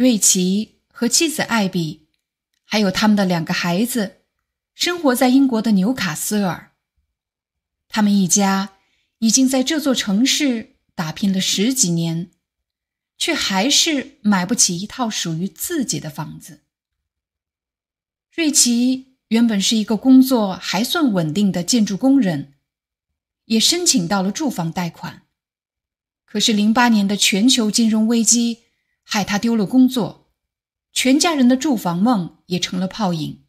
瑞奇和妻子艾比，还有他们的两个孩子，生活在英国的纽卡斯尔。他们一家已经在这座城市打拼了十几年，却还是买不起一套属于自己的房子。瑞奇原本是一个工作还算稳定的建筑工人，也申请到了住房贷款。可是，零八年的全球金融危机。害他丢了工作，全家人的住房梦也成了泡影。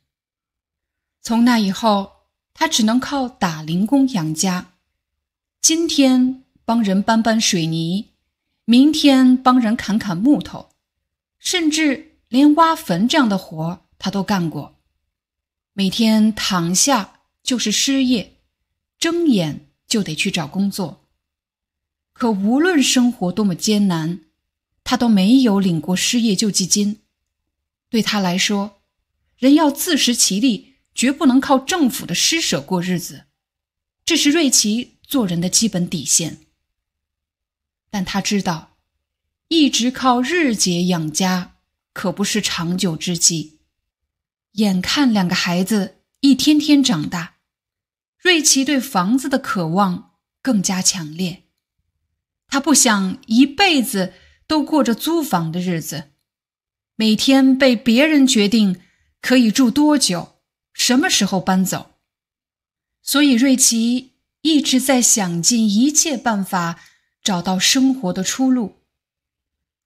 从那以后，他只能靠打零工养家。今天帮人搬搬水泥，明天帮人砍砍木头，甚至连挖坟这样的活他都干过。每天躺下就是失业，睁眼就得去找工作。可无论生活多么艰难。他都没有领过失业救济金，对他来说，人要自食其力，绝不能靠政府的施舍过日子，这是瑞奇做人的基本底线。但他知道，一直靠日结养家可不是长久之计。眼看两个孩子一天天长大，瑞奇对房子的渴望更加强烈，他不想一辈子。都过着租房的日子，每天被别人决定可以住多久，什么时候搬走。所以瑞奇一直在想尽一切办法找到生活的出路。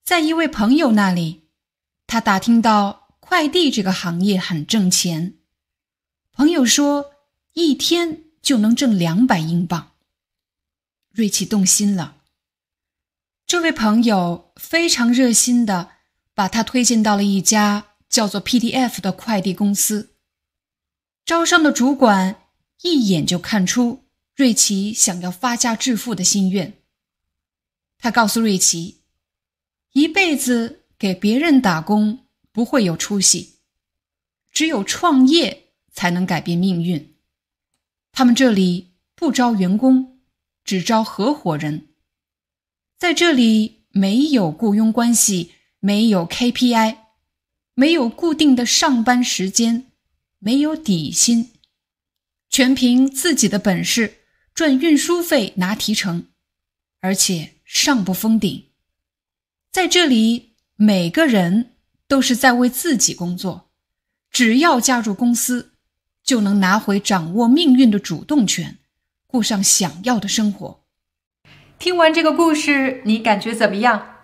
在一位朋友那里，他打听到快递这个行业很挣钱。朋友说一天就能挣两百英镑。瑞奇动心了。这位朋友非常热心的把他推荐到了一家叫做 PDF 的快递公司。招商的主管一眼就看出瑞奇想要发家致富的心愿。他告诉瑞奇，一辈子给别人打工不会有出息，只有创业才能改变命运。他们这里不招员工，只招合伙人。在这里没有雇佣关系，没有 KPI，没有固定的上班时间，没有底薪，全凭自己的本事赚运输费拿提成，而且上不封顶。在这里，每个人都是在为自己工作，只要加入公司，就能拿回掌握命运的主动权，过上想要的生活。听完这个故事，你感觉怎么样？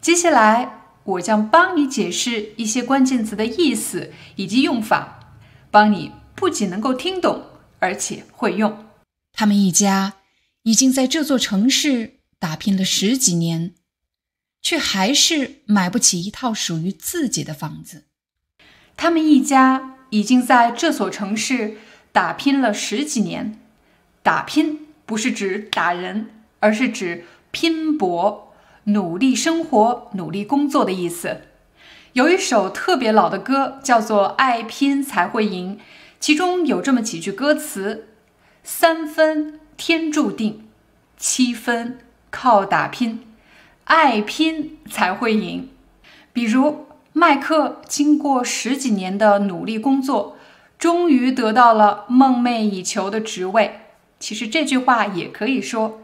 接下来我将帮你解释一些关键词的意思以及用法，帮你不仅能够听懂，而且会用。他们一家已经在这座城市打拼了十几年，却还是买不起一套属于自己的房子。他们一家已经在这所城市打拼了十几年，打拼不是指打人。而是指拼搏、努力生活、努力工作的意思。有一首特别老的歌，叫做《爱拼才会赢》，其中有这么几句歌词：“三分天注定，七分靠打拼，爱拼才会赢。”比如麦克经过十几年的努力工作，终于得到了梦寐以求的职位。其实这句话也可以说。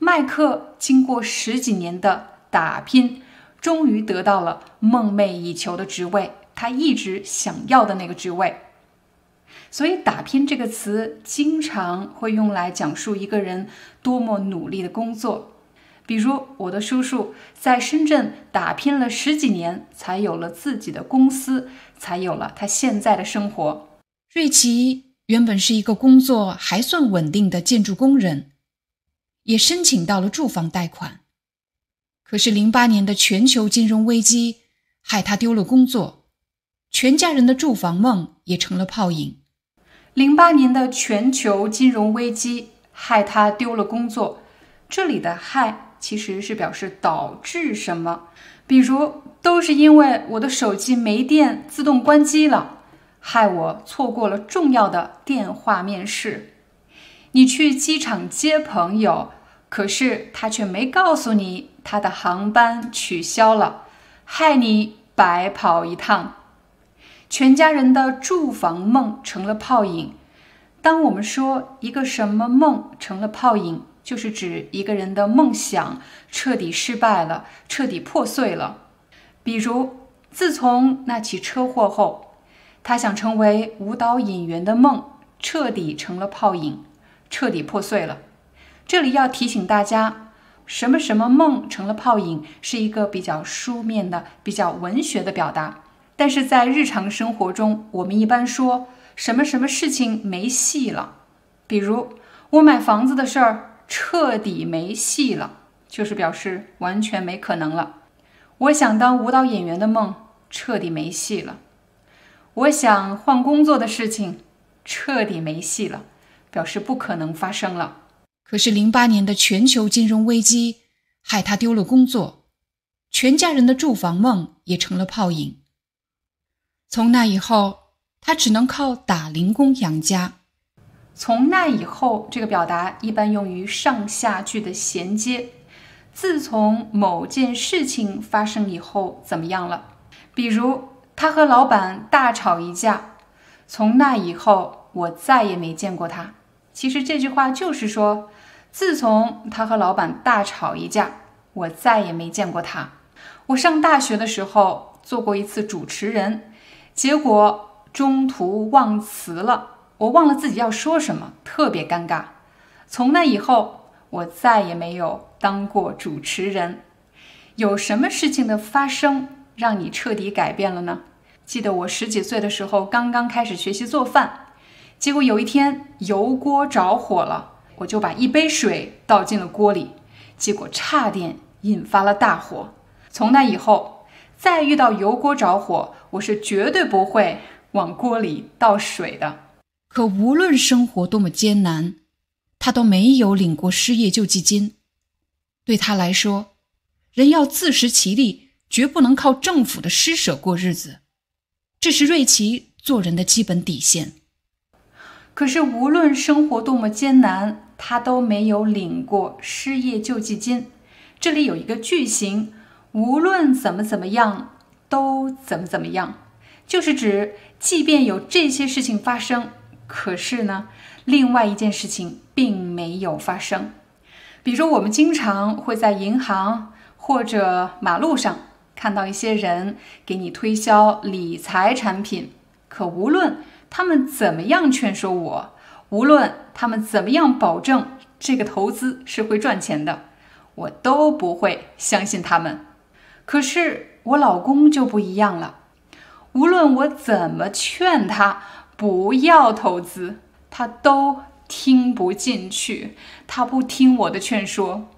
麦克经过十几年的打拼，终于得到了梦寐以求的职位，他一直想要的那个职位。所以，“打拼”这个词经常会用来讲述一个人多么努力的工作。比如，我的叔叔在深圳打拼了十几年，才有了自己的公司，才有了他现在的生活。瑞奇原本是一个工作还算稳定的建筑工人。也申请到了住房贷款，可是零八年的全球金融危机害他丢了工作，全家人的住房梦也成了泡影。零八年的全球金融危机害他丢了工作，这里的“害”其实是表示导致什么，比如都是因为我的手机没电自动关机了，害我错过了重要的电话面试。你去机场接朋友。可是他却没告诉你他的航班取消了，害你白跑一趟。全家人的住房梦成了泡影。当我们说一个什么梦成了泡影，就是指一个人的梦想彻底失败了，彻底破碎了。比如，自从那起车祸后，他想成为舞蹈演员的梦彻底成了泡影，彻底破碎了。这里要提醒大家，什么什么梦成了泡影，是一个比较书面的、比较文学的表达。但是在日常生活中，我们一般说什么什么事情没戏了，比如我买房子的事儿彻底没戏了，就是表示完全没可能了。我想当舞蹈演员的梦彻底没戏了，我想换工作的事情彻底没戏了，表示不可能发生了。可是零八年的全球金融危机害他丢了工作，全家人的住房梦也成了泡影。从那以后，他只能靠打零工养家。从那以后，这个表达一般用于上下句的衔接。自从某件事情发生以后，怎么样了？比如他和老板大吵一架，从那以后我再也没见过他。其实这句话就是说，自从他和老板大吵一架，我再也没见过他。我上大学的时候做过一次主持人。结果中途忘词了，我忘了自己要说什么，特别尴尬。从那以后，我再也没有当过主持人。有什么事情的发生让你彻底改变了呢？记得我十几岁的时候，刚刚开始学习做饭，结果有一天油锅着火了，我就把一杯水倒进了锅里，结果差点引发了大火。从那以后。再遇到油锅着火，我是绝对不会往锅里倒水的。可无论生活多么艰难，他都没有领过失业救济金。对他来说，人要自食其力，绝不能靠政府的施舍过日子。这是瑞奇做人的基本底线。可是无论生活多么艰难，他都没有领过失业救济金。这里有一个句型。无论怎么怎么样，都怎么怎么样，就是指，即便有这些事情发生，可是呢，另外一件事情并没有发生。比如，我们经常会在银行或者马路上看到一些人给你推销理财产品，可无论他们怎么样劝说我，无论他们怎么样保证这个投资是会赚钱的，我都不会相信他们。可是我老公就不一样了，无论我怎么劝他不要投资，他都听不进去，他不听我的劝说。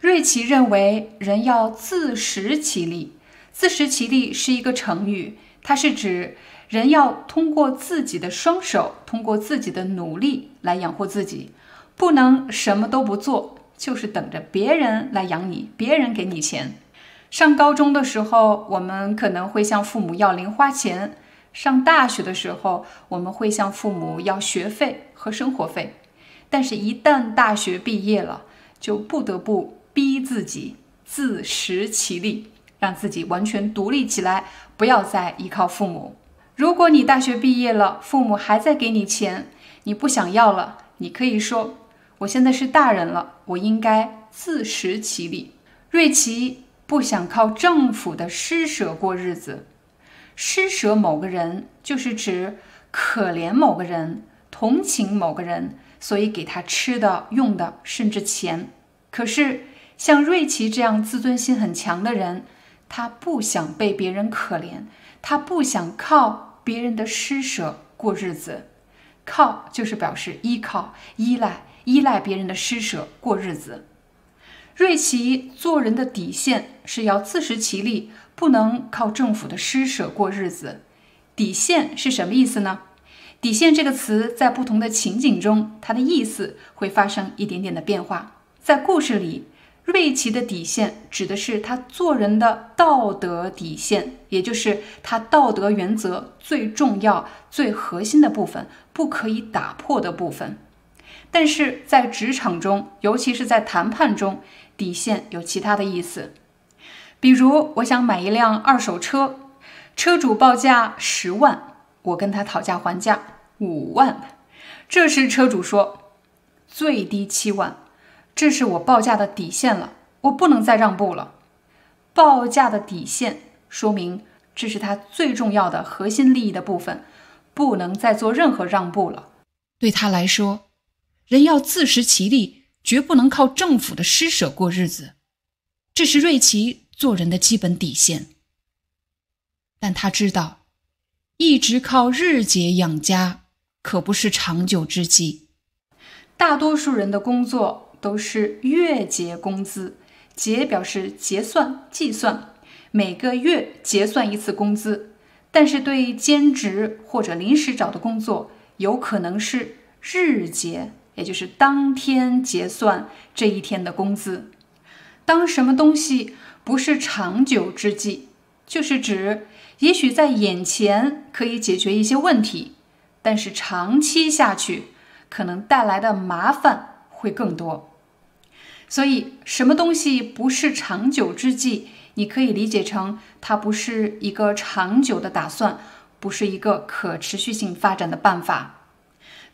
瑞奇认为人要自食其力，自食其力是一个成语，它是指人要通过自己的双手，通过自己的努力来养活自己，不能什么都不做，就是等着别人来养你，别人给你钱。上高中的时候，我们可能会向父母要零花钱；上大学的时候，我们会向父母要学费和生活费。但是，一旦大学毕业了，就不得不逼自己自食其力，让自己完全独立起来，不要再依靠父母。如果你大学毕业了，父母还在给你钱，你不想要了，你可以说：“我现在是大人了，我应该自食其力。”瑞奇。不想靠政府的施舍过日子，施舍某个人就是指可怜某个人、同情某个人，所以给他吃的、用的，甚至钱。可是像瑞奇这样自尊心很强的人，他不想被别人可怜，他不想靠别人的施舍过日子。靠就是表示依靠、依赖、依赖别人的施舍过日子。瑞奇做人的底线是要自食其力，不能靠政府的施舍过日子。底线是什么意思呢？底线这个词在不同的情景中，它的意思会发生一点点的变化。在故事里，瑞奇的底线指的是他做人的道德底线，也就是他道德原则最重要、最核心的部分，不可以打破的部分。但是在职场中，尤其是在谈判中，底线有其他的意思，比如我想买一辆二手车，车主报价十万，我跟他讨价还价五万。这时车主说：“最低七万，这是我报价的底线了，我不能再让步了。”报价的底线说明这是他最重要的核心利益的部分，不能再做任何让步了。对他来说，人要自食其力，绝不能靠政府的施舍过日子，这是瑞奇做人的基本底线。但他知道，一直靠日结养家可不是长久之计。大多数人的工作都是月结工资，结表示结算、计算，每个月结算一次工资。但是对兼职或者临时找的工作，有可能是日结，也就是当天结算这一天的工资。当什么东西不是长久之计，就是指。也许在眼前可以解决一些问题，但是长期下去，可能带来的麻烦会更多。所以，什么东西不是长久之计？你可以理解成它不是一个长久的打算，不是一个可持续性发展的办法。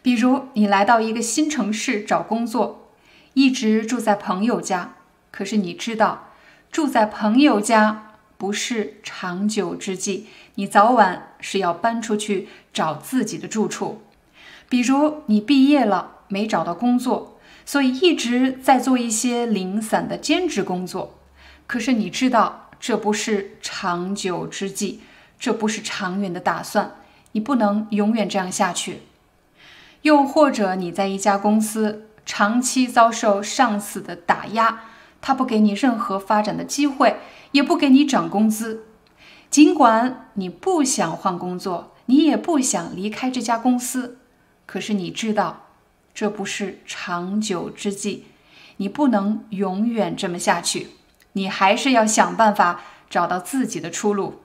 比如，你来到一个新城市找工作，一直住在朋友家，可是你知道住在朋友家。不是长久之计，你早晚是要搬出去找自己的住处。比如你毕业了没找到工作，所以一直在做一些零散的兼职工作。可是你知道这不是长久之计，这不是长远的打算，你不能永远这样下去。又或者你在一家公司长期遭受上司的打压，他不给你任何发展的机会。也不给你涨工资，尽管你不想换工作，你也不想离开这家公司，可是你知道这不是长久之计，你不能永远这么下去，你还是要想办法找到自己的出路。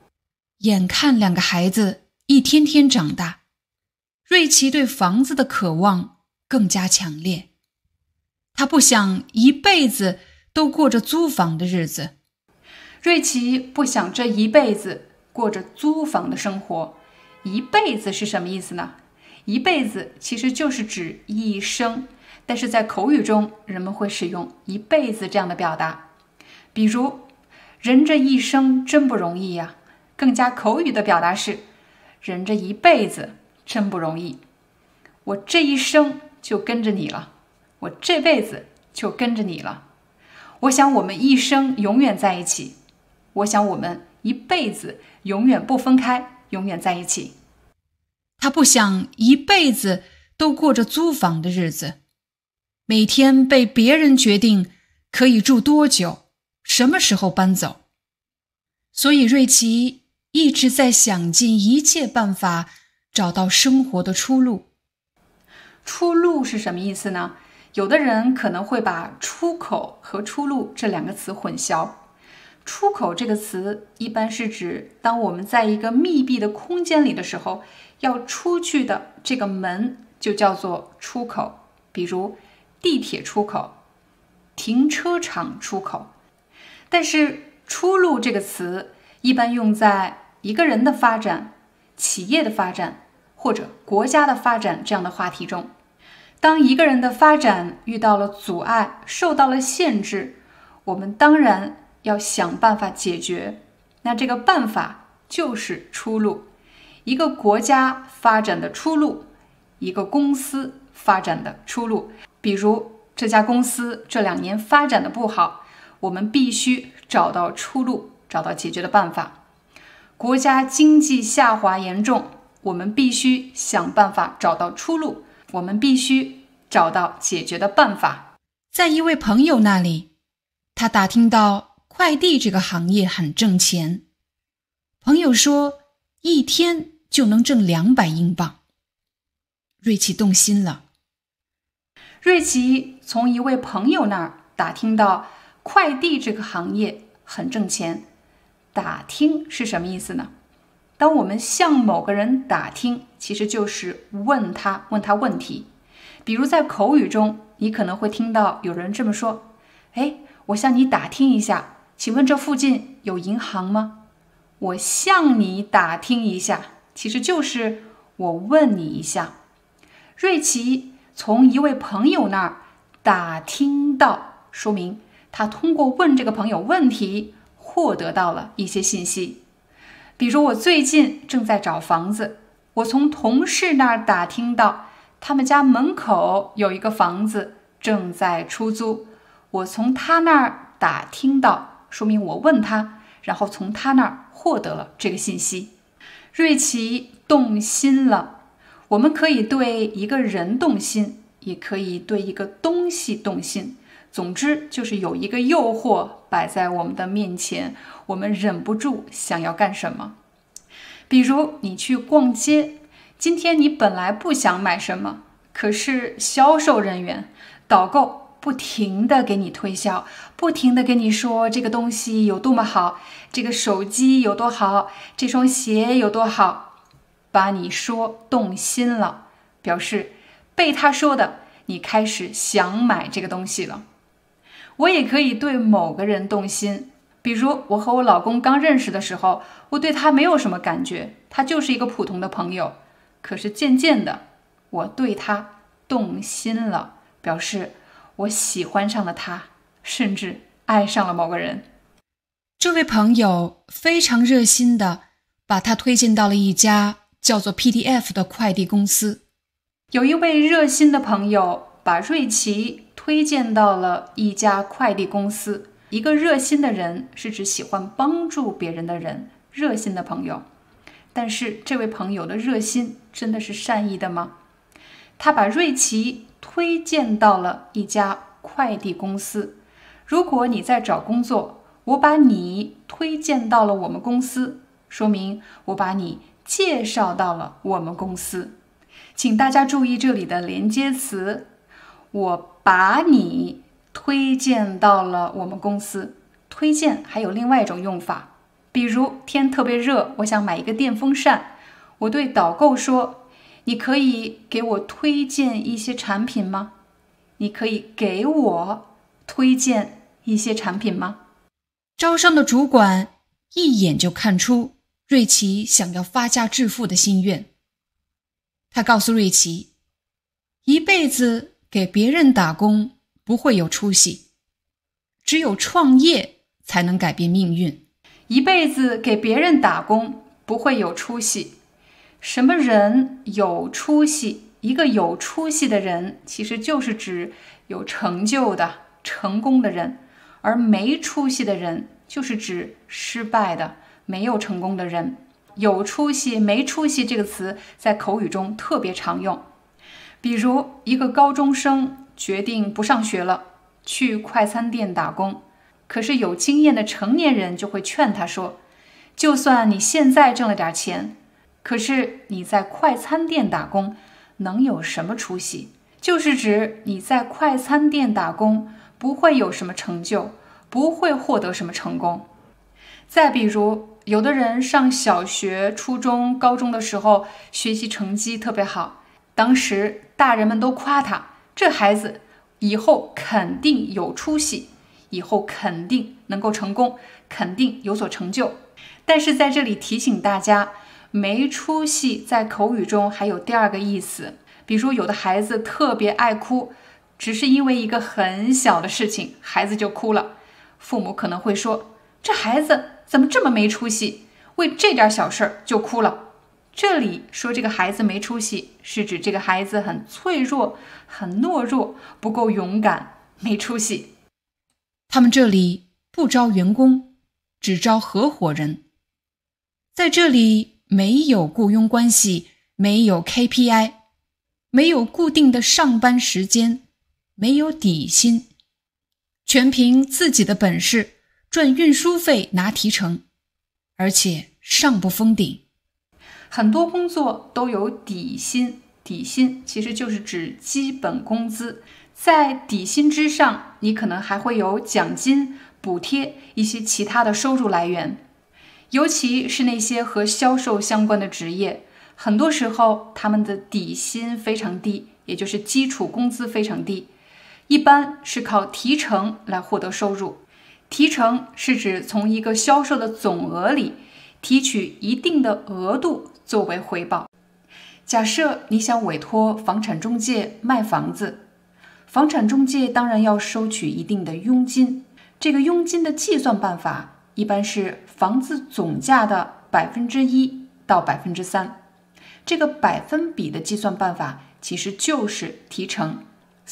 眼看两个孩子一天天长大，瑞奇对房子的渴望更加强烈，他不想一辈子都过着租房的日子。瑞奇不想这一辈子过着租房的生活。一辈子是什么意思呢？一辈子其实就是指一生，但是在口语中，人们会使用“一辈子”这样的表达。比如，人这一生真不容易呀。更加口语的表达是：人这一辈子真不容易。我这一生就跟着你了，我这辈子就跟着你了。我想我们一生永远在一起。我想我们一辈子永远不分开，永远在一起。他不想一辈子都过着租房的日子，每天被别人决定可以住多久，什么时候搬走。所以瑞奇一直在想尽一切办法找到生活的出路。出路是什么意思呢？有的人可能会把出口和出路这两个词混淆。出口这个词一般是指当我们在一个密闭的空间里的时候，要出去的这个门就叫做出口，比如地铁出口、停车场出口。但是出路这个词一般用在一个人的发展、企业的发展或者国家的发展这样的话题中。当一个人的发展遇到了阻碍、受到了限制，我们当然。要想办法解决，那这个办法就是出路。一个国家发展的出路，一个公司发展的出路。比如这家公司这两年发展的不好，我们必须找到出路，找到解决的办法。国家经济下滑严重，我们必须想办法找到出路，我们必须找到解决的办法。在一位朋友那里，他打听到。快递这个行业很挣钱，朋友说一天就能挣两百英镑。瑞奇动心了。瑞奇从一位朋友那儿打听到快递这个行业很挣钱。打听是什么意思呢？当我们向某个人打听，其实就是问他问他问题。比如在口语中，你可能会听到有人这么说：“哎，我向你打听一下。”请问这附近有银行吗？我向你打听一下，其实就是我问你一下。瑞奇从一位朋友那儿打听到，说明他通过问这个朋友问题，获得到了一些信息。比如，我最近正在找房子，我从同事那儿打听到，他们家门口有一个房子正在出租。我从他那儿打听到，说明我问他，然后从他那儿获得了这个信息。瑞奇动心了。我们可以对一个人动心，也可以对一个东西动心。总之，就是有一个诱惑摆在我们的面前，我们忍不住想要干什么。比如，你去逛街，今天你本来不想买什么，可是销售人员、导购不停的给你推销，不停的跟你说这个东西有多么好，这个手机有多好，这双鞋有多好。把你说动心了，表示被他说的，你开始想买这个东西了。我也可以对某个人动心，比如我和我老公刚认识的时候，我对他没有什么感觉，他就是一个普通的朋友。可是渐渐的，我对他动心了，表示我喜欢上了他，甚至爱上了某个人。这位朋友非常热心的把他推荐到了一家。叫做 PDF 的快递公司，有一位热心的朋友把瑞奇推荐到了一家快递公司。一个热心的人是指喜欢帮助别人的人，热心的朋友。但是这位朋友的热心真的是善意的吗？他把瑞奇推荐到了一家快递公司。如果你在找工作，我把你推荐到了我们公司，说明我把你。介绍到了我们公司，请大家注意这里的连接词。我把你推荐到了我们公司。推荐还有另外一种用法，比如天特别热，我想买一个电风扇，我对导购说：“你可以给我推荐一些产品吗？你可以给我推荐一些产品吗？”招商的主管一眼就看出。瑞奇想要发家致富的心愿。他告诉瑞奇，一辈子给别人打工不会有出息，只有创业才能改变命运。一辈子给别人打工不会有出息。什么人有出息？一个有出息的人，其实就是指有成就的、成功的人；而没出息的人，就是指失败的。没有成功的人，有出息没出息这个词在口语中特别常用。比如，一个高中生决定不上学了，去快餐店打工。可是有经验的成年人就会劝他说：“就算你现在挣了点钱，可是你在快餐店打工能有什么出息？就是指你在快餐店打工不会有什么成就，不会获得什么成功。”再比如，有的人上小学、初中、高中的时候学习成绩特别好，当时大人们都夸他，这孩子以后肯定有出息，以后肯定能够成功，肯定有所成就。但是在这里提醒大家，没出息在口语中还有第二个意思，比如有的孩子特别爱哭，只是因为一个很小的事情，孩子就哭了，父母可能会说，这孩子。怎么这么没出息？为这点小事儿就哭了。这里说这个孩子没出息，是指这个孩子很脆弱、很懦弱，不够勇敢，没出息。他们这里不招员工，只招合伙人。在这里没有雇佣关系，没有 KPI，没有固定的上班时间，没有底薪，全凭自己的本事。赚运输费拿提成，而且上不封顶。很多工作都有底薪，底薪其实就是指基本工资。在底薪之上，你可能还会有奖金、补贴一些其他的收入来源。尤其是那些和销售相关的职业，很多时候他们的底薪非常低，也就是基础工资非常低，一般是靠提成来获得收入。提成是指从一个销售的总额里提取一定的额度作为回报。假设你想委托房产中介卖房子，房产中介当然要收取一定的佣金。这个佣金的计算办法一般是房子总价的百分之一到百分之三。这个百分比的计算办法其实就是提成。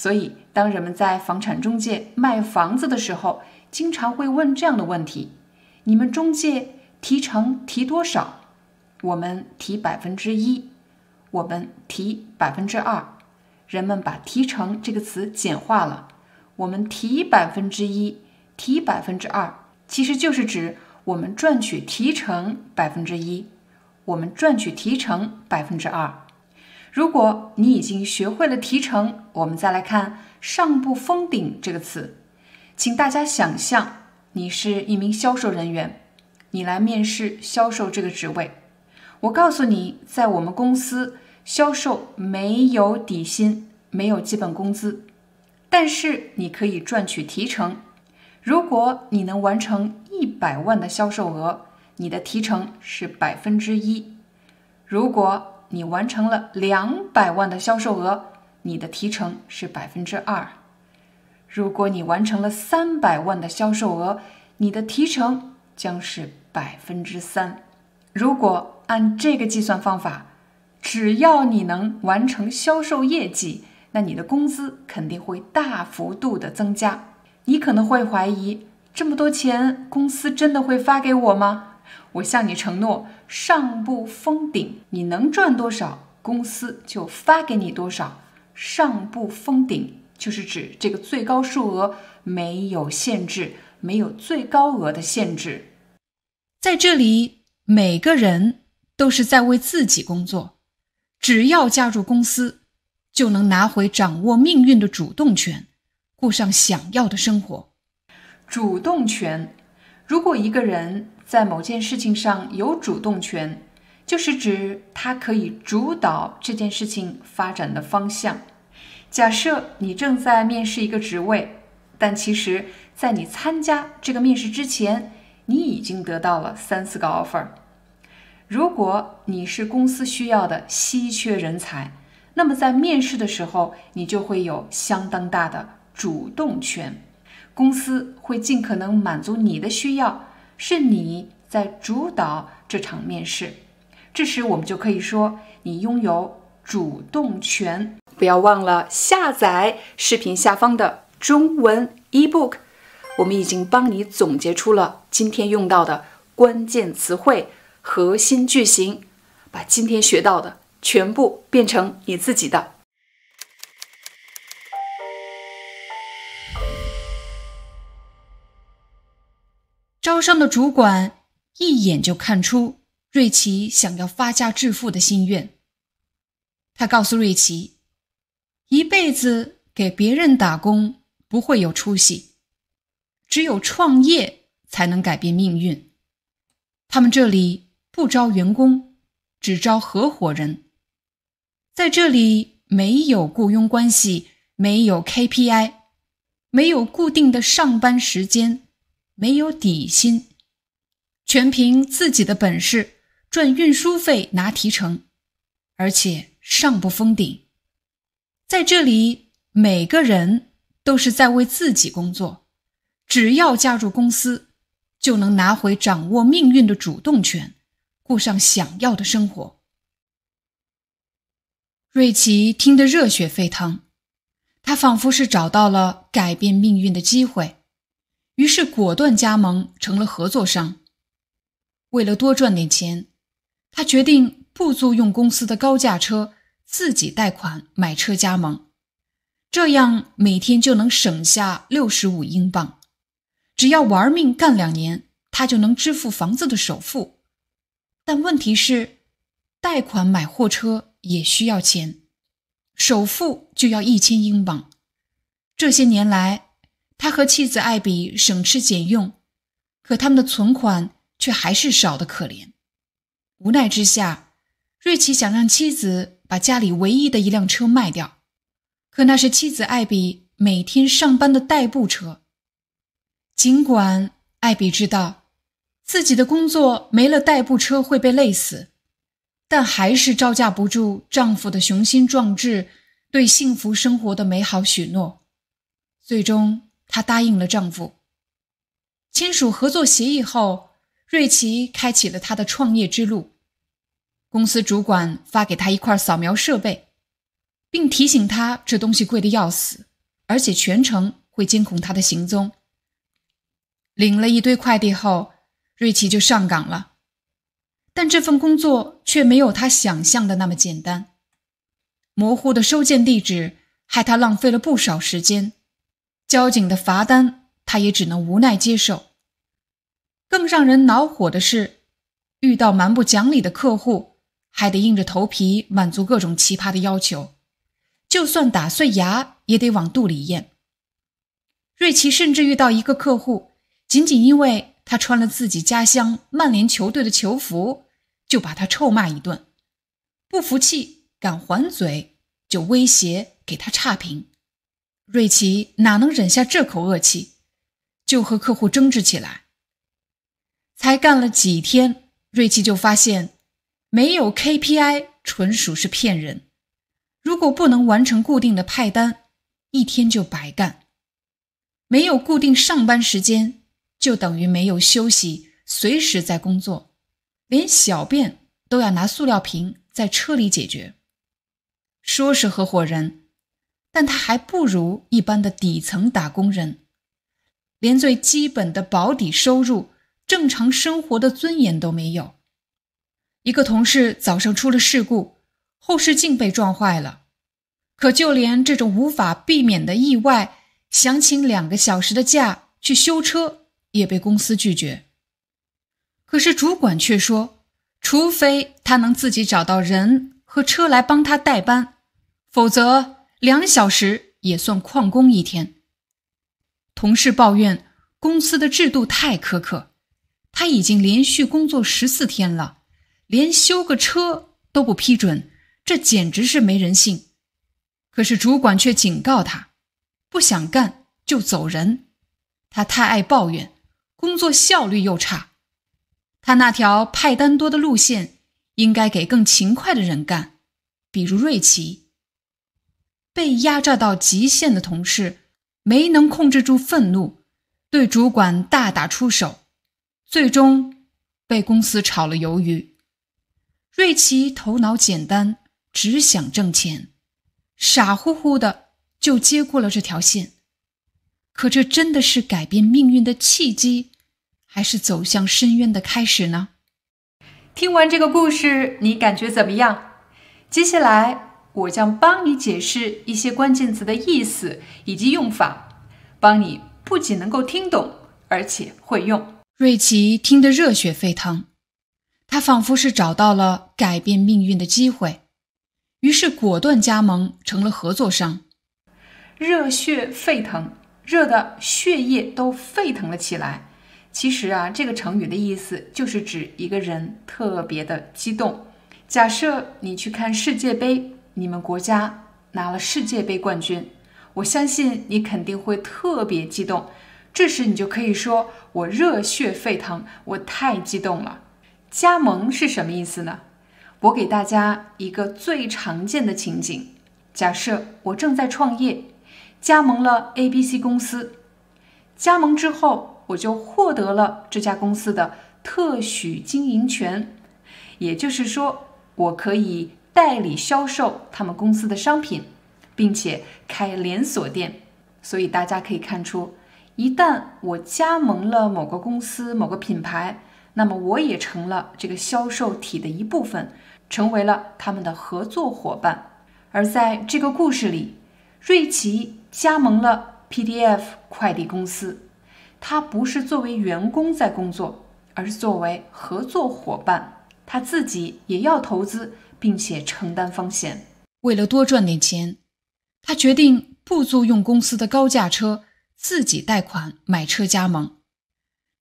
所以，当人们在房产中介卖房子的时候，经常会问这样的问题：你们中介提成提多少？我们提百分之一，我们提百分之二。人们把“提成”这个词简化了，我们提百分之一。提百分之二，其实就是指我们赚取提成百分之一，我们赚取提成百分之二。如果你已经学会了提成，我们再来看“上不封顶”这个词。请大家想象，你是一名销售人员，你来面试销售这个职位。我告诉你，在我们公司，销售没有底薪，没有基本工资，但是你可以赚取提成。如果你能完成一百万的销售额，你的提成是百分之一；如果你完成了两百万的销售额，你的提成是百分之二；如果你完成了三百万的销售额，你的提成将是百分之三。如果按这个计算方法，只要你能完成销售业绩，那你的工资肯定会大幅度的增加。你可能会怀疑，这么多钱，公司真的会发给我吗？我向你承诺，上不封顶，你能赚多少，公司就发给你多少。上不封顶，就是指这个最高数额没有限制，没有最高额的限制。在这里，每个人都是在为自己工作，只要加入公司，就能拿回掌握命运的主动权。过上想要的生活，主动权。如果一个人在某件事情上有主动权，就是指他可以主导这件事情发展的方向。假设你正在面试一个职位，但其实，在你参加这个面试之前，你已经得到了三四个 offer。如果你是公司需要的稀缺人才，那么在面试的时候，你就会有相当大的。主动权，公司会尽可能满足你的需要，是你在主导这场面试。这时我们就可以说你拥有主动权。不要忘了下载视频下方的中文 ebook，我们已经帮你总结出了今天用到的关键词汇、核心句型，把今天学到的全部变成你自己的。招商的主管一眼就看出瑞奇想要发家致富的心愿。他告诉瑞奇：“一辈子给别人打工不会有出息，只有创业才能改变命运。他们这里不招员工，只招合伙人。在这里没有雇佣关系，没有 KPI，没有固定的上班时间。”没有底薪，全凭自己的本事赚运输费拿提成，而且上不封顶。在这里，每个人都是在为自己工作，只要加入公司，就能拿回掌握命运的主动权，过上想要的生活。瑞奇听得热血沸腾，他仿佛是找到了改变命运的机会。于是果断加盟，成了合作商。为了多赚点钱，他决定不租用公司的高价车，自己贷款买车加盟。这样每天就能省下六十五英镑。只要玩命干两年，他就能支付房子的首付。但问题是，贷款买货车也需要钱，首付就要一千英镑。这些年来，他和妻子艾比省吃俭用，可他们的存款却还是少得可怜。无奈之下，瑞奇想让妻子把家里唯一的一辆车卖掉，可那是妻子艾比每天上班的代步车。尽管艾比知道自己的工作没了代步车会被累死，但还是招架不住丈夫的雄心壮志，对幸福生活的美好许诺。最终，她答应了丈夫。签署合作协议后，瑞奇开启了他的创业之路。公司主管发给他一块扫描设备，并提醒他这东西贵的要死，而且全程会监控他的行踪。领了一堆快递后，瑞奇就上岗了。但这份工作却没有他想象的那么简单。模糊的收件地址害他浪费了不少时间，交警的罚单他也只能无奈接受。更让人恼火的是，遇到蛮不讲理的客户。还得硬着头皮满足各种奇葩的要求，就算打碎牙也得往肚里咽。瑞奇甚至遇到一个客户，仅仅因为他穿了自己家乡曼联球队的球服，就把他臭骂一顿。不服气，敢还嘴，就威胁给他差评。瑞奇哪能忍下这口恶气，就和客户争执起来。才干了几天，瑞奇就发现。没有 KPI 纯属是骗人。如果不能完成固定的派单，一天就白干。没有固定上班时间，就等于没有休息，随时在工作。连小便都要拿塑料瓶在车里解决。说是合伙人，但他还不如一般的底层打工人，连最基本的保底收入、正常生活的尊严都没有。一个同事早上出了事故，后视镜被撞坏了。可就连这种无法避免的意外，想请两个小时的假去修车，也被公司拒绝。可是主管却说，除非他能自己找到人和车来帮他代班，否则两小时也算旷工一天。同事抱怨公司的制度太苛刻，他已经连续工作十四天了。连修个车都不批准，这简直是没人性。可是主管却警告他，不想干就走人。他太爱抱怨，工作效率又差。他那条派单多的路线，应该给更勤快的人干，比如瑞奇。被压榨到极限的同事没能控制住愤怒，对主管大打出手，最终被公司炒了鱿鱼。瑞奇头脑简单，只想挣钱，傻乎乎的就接过了这条线。可这真的是改变命运的契机，还是走向深渊的开始呢？听完这个故事，你感觉怎么样？接下来我将帮你解释一些关键词的意思以及用法，帮你不仅能够听懂，而且会用。瑞奇听得热血沸腾。他仿佛是找到了改变命运的机会，于是果断加盟，成了合作商。热血沸腾，热的血液都沸腾了起来。其实啊，这个成语的意思就是指一个人特别的激动。假设你去看世界杯，你们国家拿了世界杯冠军，我相信你肯定会特别激动。这时你就可以说：“我热血沸腾，我太激动了。”加盟是什么意思呢？我给大家一个最常见的情景：假设我正在创业，加盟了 A、B、C 公司，加盟之后我就获得了这家公司的特许经营权，也就是说，我可以代理销售他们公司的商品，并且开连锁店。所以大家可以看出，一旦我加盟了某个公司、某个品牌。那么我也成了这个销售体的一部分，成为了他们的合作伙伴。而在这个故事里，瑞奇加盟了 PDF 快递公司，他不是作为员工在工作，而是作为合作伙伴，他自己也要投资，并且承担风险。为了多赚点钱，他决定不租用公司的高价车，自己贷款买车加盟。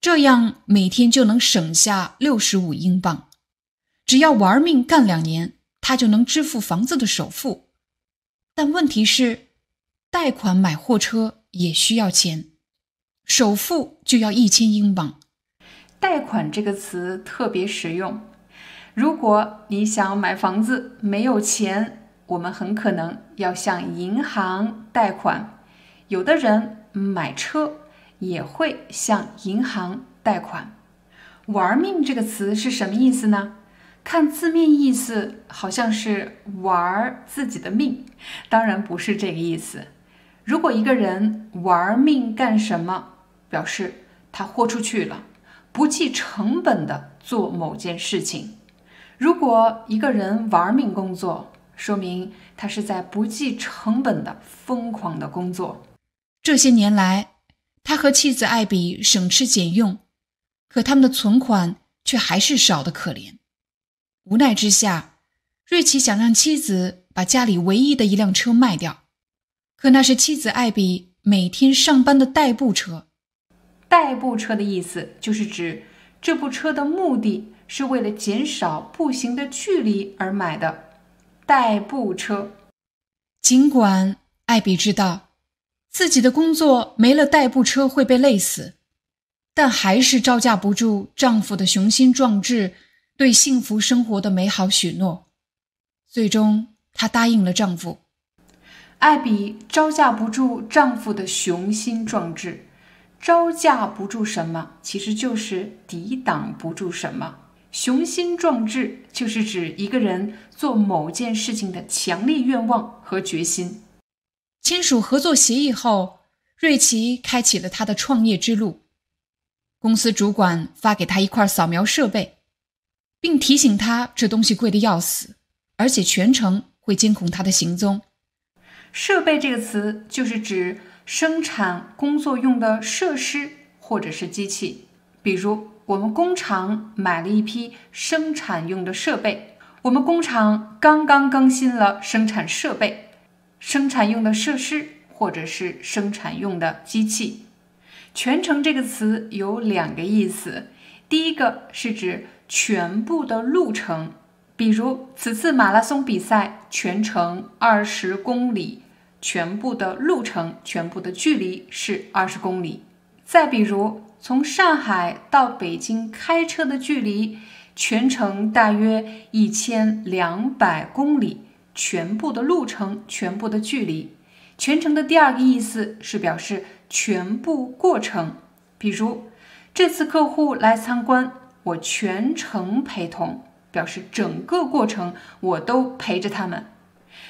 这样每天就能省下六十五英镑，只要玩命干两年，他就能支付房子的首付。但问题是，贷款买货车也需要钱，首付就要一千英镑。贷款这个词特别实用。如果你想买房子没有钱，我们很可能要向银行贷款。有的人买车也会向银行贷款。玩命这个词是什么意思呢？看字面意思，好像是玩自己的命，当然不是这个意思。如果一个人玩命干什么，表示他豁出去了，不计成本的做某件事情。如果一个人玩命工作，说明他是在不计成本的疯狂的工作。这些年来，他和妻子艾比省吃俭用，可他们的存款却还是少得可怜。无奈之下，瑞奇想让妻子把家里唯一的一辆车卖掉，可那是妻子艾比每天上班的代步车。代步车的意思就是指这部车的目的是为了减少步行的距离而买的代步车。尽管艾比知道自己的工作没了代步车会被累死，但还是招架不住丈夫的雄心壮志。对幸福生活的美好许诺，最终她答应了丈夫。艾比招架不住丈夫的雄心壮志，招架不住什么，其实就是抵挡不住什么。雄心壮志就是指一个人做某件事情的强烈愿望和决心。签署合作协议后，瑞奇开启了他的创业之路。公司主管发给他一块扫描设备。并提醒他，这东西贵的要死，而且全程会监控他的行踪。设备这个词就是指生产工作用的设施或者是机器。比如，我们工厂买了一批生产用的设备，我们工厂刚刚更新了生产设备、生产用的设施或者是生产用的机器。全程这个词有两个意思，第一个是指。全部的路程，比如此次马拉松比赛全程二十公里，全部的路程、全部的距离是二十公里。再比如从上海到北京开车的距离，全程大约一千两百公里，全部的路程、全部的距离。全程的第二个意思是表示全部过程，比如这次客户来参观。我全程陪同，表示整个过程我都陪着他们。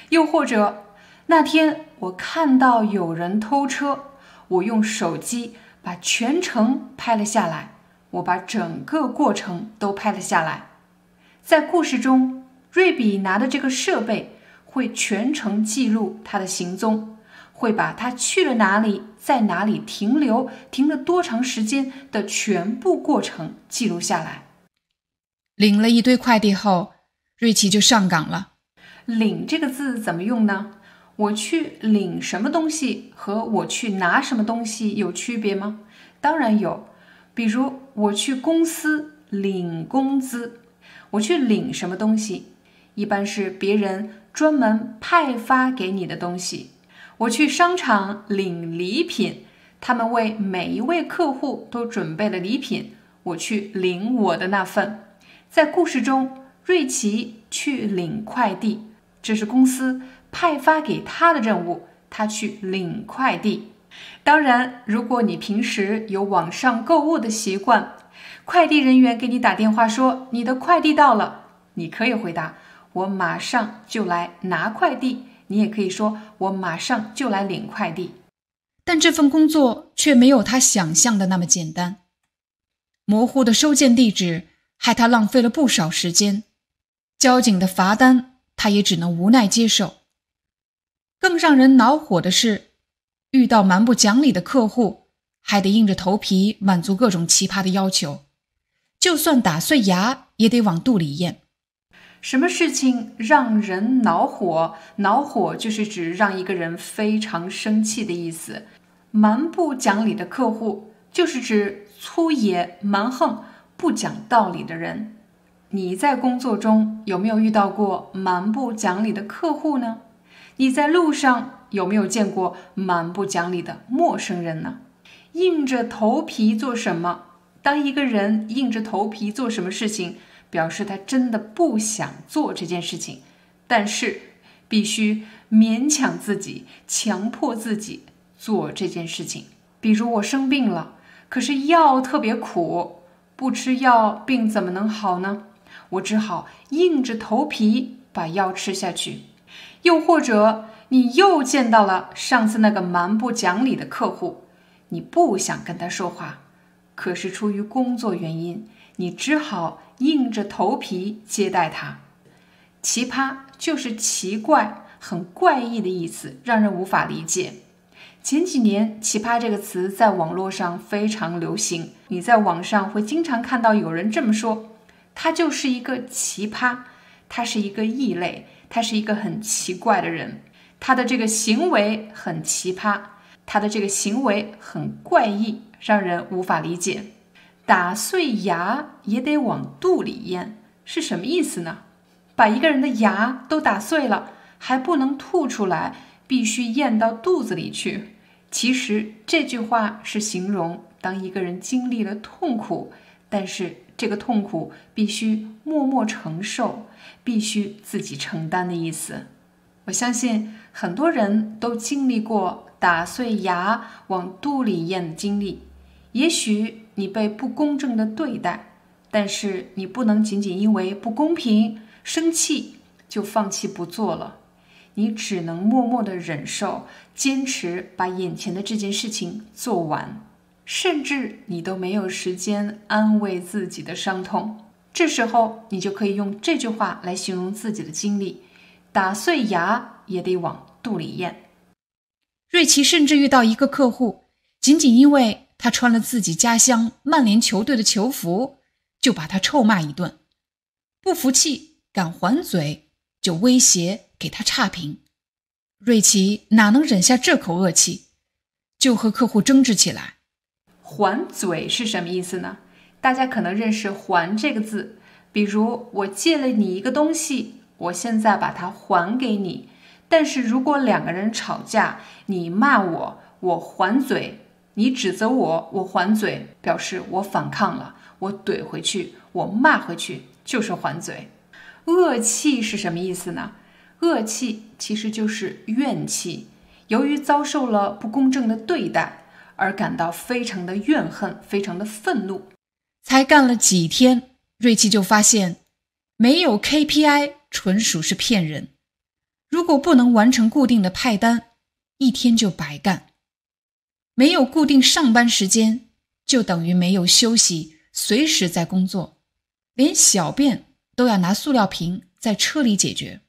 又或者那天我看到有人偷车，我用手机把全程拍了下来，我把整个过程都拍了下来。在故事中，瑞比拿的这个设备会全程记录他的行踪，会把他去了哪里。在哪里停留？停了多长时间的全部过程记录下来。领了一堆快递后，瑞奇就上岗了。领这个字怎么用呢？我去领什么东西和我去拿什么东西有区别吗？当然有。比如我去公司领工资，我去领什么东西？一般是别人专门派发给你的东西。我去商场领礼品，他们为每一位客户都准备了礼品。我去领我的那份。在故事中，瑞奇去领快递，这是公司派发给他的任务，他去领快递。当然，如果你平时有网上购物的习惯，快递人员给你打电话说你的快递到了，你可以回答：“我马上就来拿快递。”你也可以说，我马上就来领快递，但这份工作却没有他想象的那么简单。模糊的收件地址害他浪费了不少时间，交警的罚单他也只能无奈接受。更让人恼火的是，遇到蛮不讲理的客户，还得硬着头皮满足各种奇葩的要求，就算打碎牙也得往肚里咽。什么事情让人恼火？恼火就是指让一个人非常生气的意思。蛮不讲理的客户就是指粗野、蛮横、不讲道理的人。你在工作中有没有遇到过蛮不讲理的客户呢？你在路上有没有见过蛮不讲理的陌生人呢？硬着头皮做什么？当一个人硬着头皮做什么事情，表示他真的不想做这件事情，但是必须勉强自己、强迫自己做这件事情。比如我生病了，可是药特别苦，不吃药病怎么能好呢？我只好硬着头皮把药吃下去。又或者你又见到了上次那个蛮不讲理的客户，你不想跟他说话，可是出于工作原因，你只好硬着头皮接待他。奇葩就是奇怪、很怪异的意思，让人无法理解。前几年，“奇葩”这个词在网络上非常流行。你在网上会经常看到有人这么说：“他就是一个奇葩，他是一个异类，他是一个很奇怪的人，他的这个行为很奇葩，他的这个行为很怪异，让人无法理解。”打碎牙也得往肚里咽，是什么意思呢？把一个人的牙都打碎了，还不能吐出来？必须咽到肚子里去。其实这句话是形容当一个人经历了痛苦，但是这个痛苦必须默默承受，必须自己承担的意思。我相信很多人都经历过打碎牙往肚里咽的经历。也许你被不公正的对待，但是你不能仅仅因为不公平生气就放弃不做了。你只能默默的忍受，坚持把眼前的这件事情做完，甚至你都没有时间安慰自己的伤痛。这时候，你就可以用这句话来形容自己的经历：打碎牙也得往肚里咽。瑞奇甚至遇到一个客户，仅仅因为他穿了自己家乡曼联球队的球服，就把他臭骂一顿，不服气敢还嘴，就威胁。给他差评，瑞奇哪能忍下这口恶气，就和客户争执起来。还嘴是什么意思呢？大家可能认识“还”这个字，比如我借了你一个东西，我现在把它还给你。但是如果两个人吵架，你骂我，我还嘴；你指责我，我还嘴，表示我反抗了，我怼回去，我骂回去，就是还嘴。恶气是什么意思呢？恶气其实就是怨气，由于遭受了不公正的对待而感到非常的怨恨，非常的愤怒。才干了几天，瑞奇就发现没有 KPI 纯属是骗人。如果不能完成固定的派单，一天就白干；没有固定上班时间，就等于没有休息，随时在工作，连小便都要拿塑料瓶在车里解决。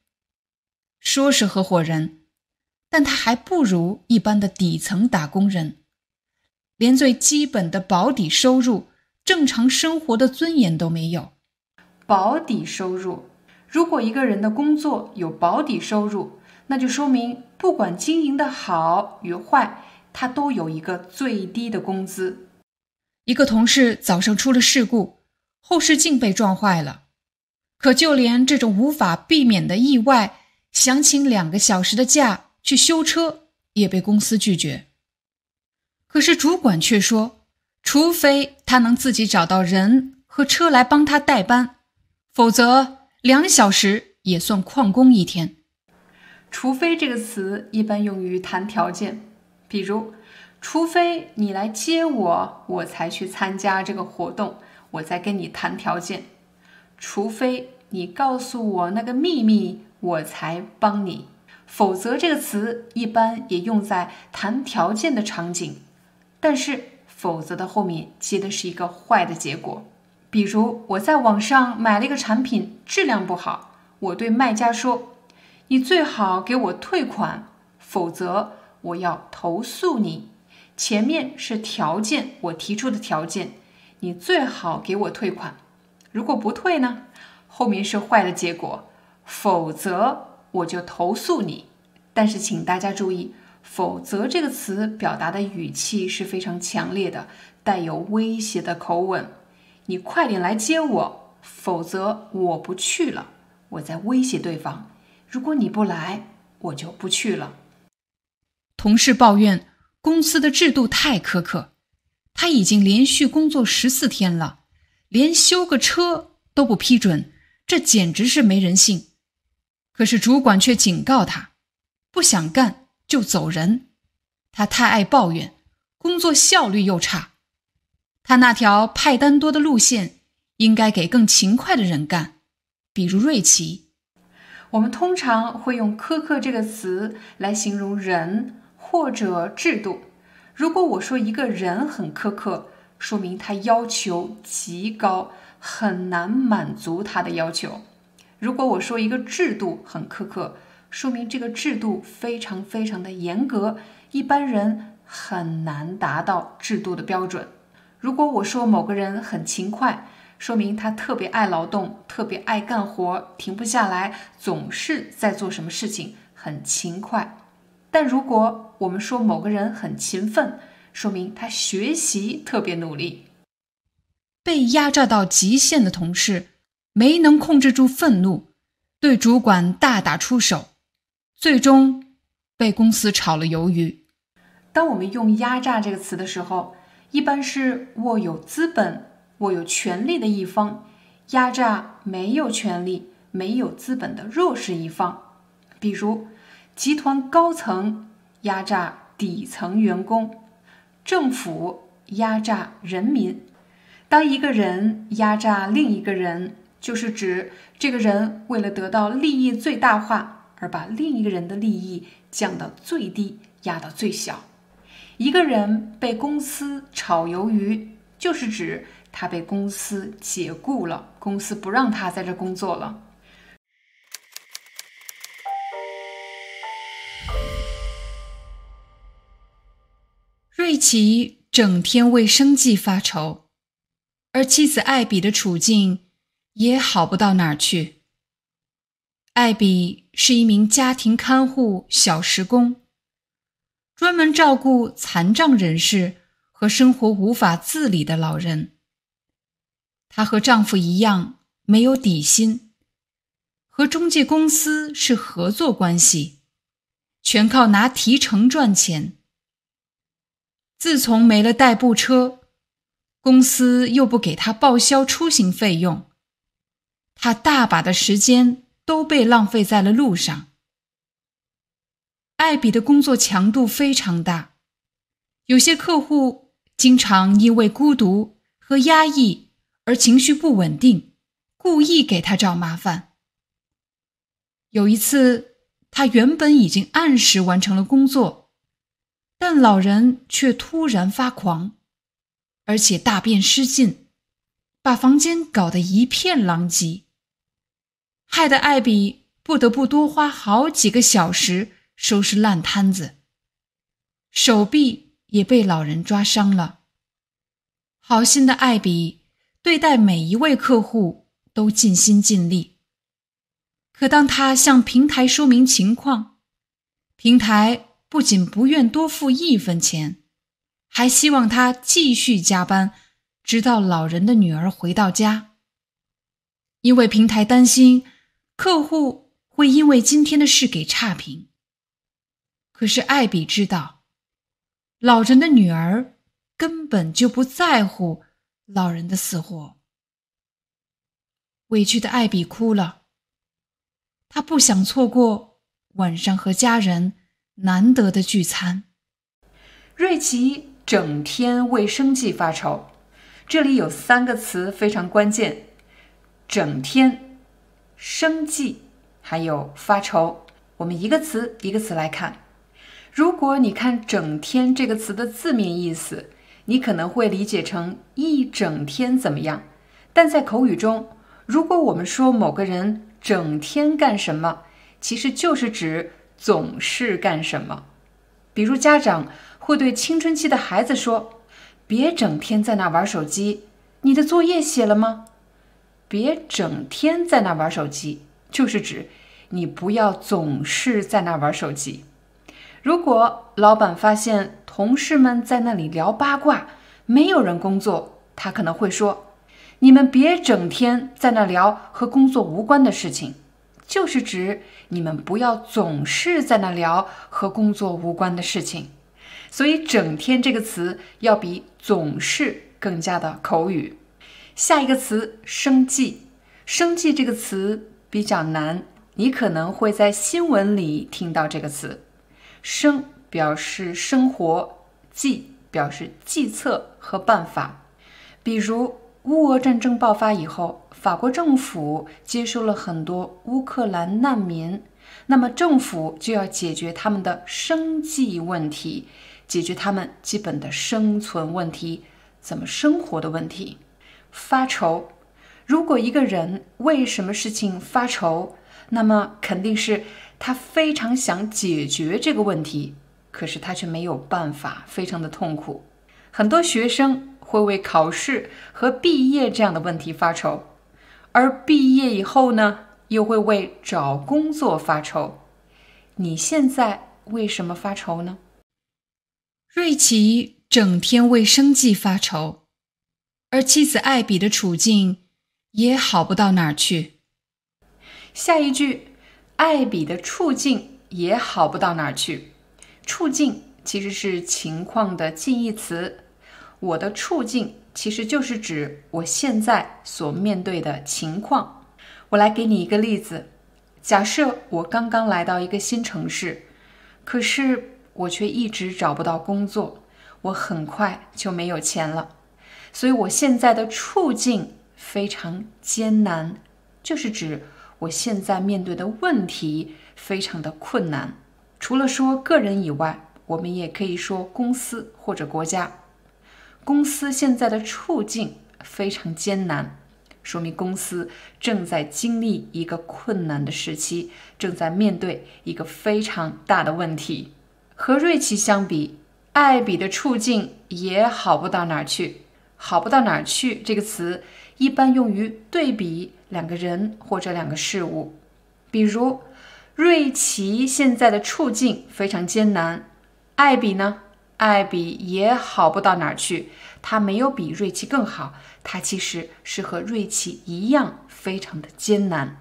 说是合伙人，但他还不如一般的底层打工人，连最基本的保底收入、正常生活的尊严都没有。保底收入，如果一个人的工作有保底收入，那就说明不管经营的好与坏，他都有一个最低的工资。一个同事早上出了事故，后视镜被撞坏了，可就连这种无法避免的意外。想请两个小时的假去修车，也被公司拒绝。可是主管却说，除非他能自己找到人和车来帮他代班，否则两小时也算旷工一天。除非这个词一般用于谈条件，比如，除非你来接我，我才去参加这个活动，我再跟你谈条件。除非你告诉我那个秘密。我才帮你，否则这个词一般也用在谈条件的场景，但是否则的后面接的是一个坏的结果。比如我在网上买了一个产品，质量不好，我对卖家说：“你最好给我退款，否则我要投诉你。”前面是条件，我提出的条件，你最好给我退款。如果不退呢？后面是坏的结果。否则我就投诉你。但是请大家注意，“否则”这个词表达的语气是非常强烈的，带有威胁的口吻。你快点来接我，否则我不去了。我在威胁对方。如果你不来，我就不去了。同事抱怨公司的制度太苛刻，他已经连续工作十四天了，连修个车都不批准，这简直是没人性。可是主管却警告他，不想干就走人。他太爱抱怨，工作效率又差。他那条派单多的路线应该给更勤快的人干，比如瑞奇。我们通常会用“苛刻”这个词来形容人或者制度。如果我说一个人很苛刻，说明他要求极高，很难满足他的要求；如果我说一个制度很苛刻，说明这个制度非常非常的严格，一般人很难达到制度的标准。如果我说某个人很勤快，说明他特别爱劳动，特别爱干活，停不下来，总是在做什么事情，很勤快。但如果我们说某个人很勤奋，说明他学习特别努力。被压榨到极限的同事没能控制住愤怒，对主管大打出手，最终被公司炒了鱿鱼。当我们用“压榨”这个词的时候，一般是握有资本、握有权力的一方压榨没有权力、没有资本的弱势一方，比如。集团高层压榨底层员工，政府压榨人民。当一个人压榨另一个人，就是指这个人为了得到利益最大化，而把另一个人的利益降到最低，压到最小。一个人被公司炒鱿鱼，就是指他被公司解雇了，公司不让他在这工作了。瑞奇整天为生计发愁，而妻子艾比的处境也好不到哪儿去。艾比是一名家庭看护小时工，专门照顾残障人士和生活无法自理的老人。她和丈夫一样没有底薪，和中介公司是合作关系，全靠拿提成赚钱。自从没了代步车，公司又不给她报销出行费用，她大把的时间都被浪费在了路上。艾比的工作强度非常大，有些客户经常因为孤独和压抑而情绪不稳定，故意给他找麻烦。有一次，他原本已经按时完成了工作。但老人却突然发狂，而且大便失禁，把房间搞得一片狼藉，害得艾比不得不多花好几个小时收拾烂摊子，手臂也被老人抓伤了。好心的艾比对待每一位客户都尽心尽力，可当他向平台说明情况，平台。不仅不愿多付一分钱，还希望他继续加班，直到老人的女儿回到家。因为平台担心客户会因为今天的事给差评。可是艾比知道，老人的女儿根本就不在乎老人的死活。委屈的艾比哭了，他不想错过晚上和家人。难得的聚餐，瑞奇整天为生计发愁。这里有三个词非常关键：整天、生计，还有发愁。我们一个词一个词来看。如果你看“整天”这个词的字面意思，你可能会理解成一整天怎么样。但在口语中，如果我们说某个人整天干什么，其实就是指。总是干什么？比如家长会对青春期的孩子说：“别整天在那玩手机，你的作业写了吗？”别整天在那玩手机，就是指你不要总是在那玩手机。如果老板发现同事们在那里聊八卦，没有人工作，他可能会说：“你们别整天在那聊和工作无关的事情。”就是指你们不要总是在那聊和工作无关的事情。所以“整天”这个词要比“总是”更加的口语。下一个词“生计”，“生计”这个词比较难，你可能会在新闻里听到这个词。生表示生活，计表示计策和办法。比如乌俄战争爆发以后，法国政府接收了很多乌克兰难民，那么政府就要解决他们的生计问题，解决他们基本的生存问题，怎么生活的问题。发愁，如果一个人为什么事情发愁，那么肯定是他非常想解决这个问题，可是他却没有办法，非常的痛苦。很多学生会为考试和毕业这样的问题发愁，而毕业以后呢，又会为找工作发愁。你现在为什么发愁呢？瑞奇整天为生计发愁。而妻子艾比的处境也好不到哪儿去。下一句，艾比的处境也好不到哪儿去。处境其实是情况的近义词。我的处境其实就是指我现在所面对的情况。我来给你一个例子：假设我刚刚来到一个新城市，可是我却一直找不到工作，我很快就没有钱了。所以我现在的处境非常艰难，就是指我现在面对的问题非常的困难。除了说个人以外，我们也可以说公司或者国家。公司现在的处境非常艰难，说明公司正在经历一个困难的时期，正在面对一个非常大的问题。和瑞奇相比，艾比的处境也好不到哪儿去。好不到哪儿去这个词一般用于对比两个人或者两个事物，比如瑞奇现在的处境非常艰难，艾比呢？艾比也好不到哪儿去，他没有比瑞奇更好，他其实是和瑞奇一样非常的艰难。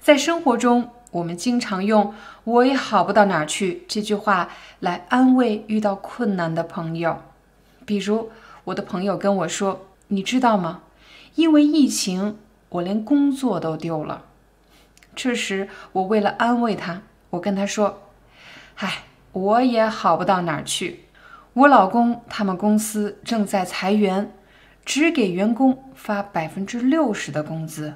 在生活中，我们经常用“我也好不到哪儿去”这句话来安慰遇到困难的朋友，比如。我的朋友跟我说：“你知道吗？因为疫情，我连工作都丢了。”这时，我为了安慰他，我跟他说：“唉，我也好不到哪儿去。我老公他们公司正在裁员，只给员工发百分之六十的工资。”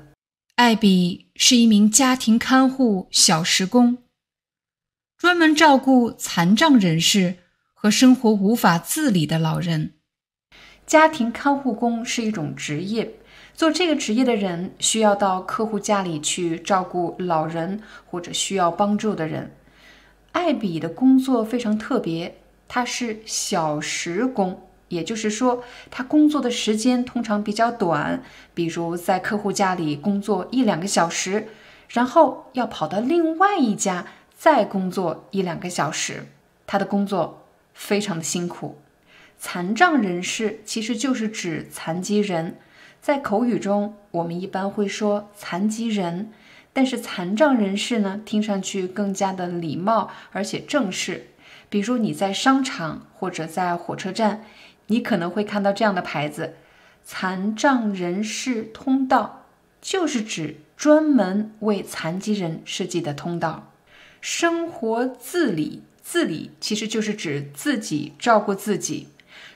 艾比是一名家庭看护小时工，专门照顾残障人士和生活无法自理的老人。家庭看护工是一种职业，做这个职业的人需要到客户家里去照顾老人或者需要帮助的人。艾比的工作非常特别，他是小时工，也就是说，他工作的时间通常比较短，比如在客户家里工作一两个小时，然后要跑到另外一家再工作一两个小时，他的工作非常的辛苦。残障人士其实就是指残疾人，在口语中我们一般会说残疾人，但是残障人士呢，听上去更加的礼貌而且正式。比如你在商场或者在火车站，你可能会看到这样的牌子：“残障人士通道”，就是指专门为残疾人设计的通道。生活自理，自理其实就是指自己照顾自己。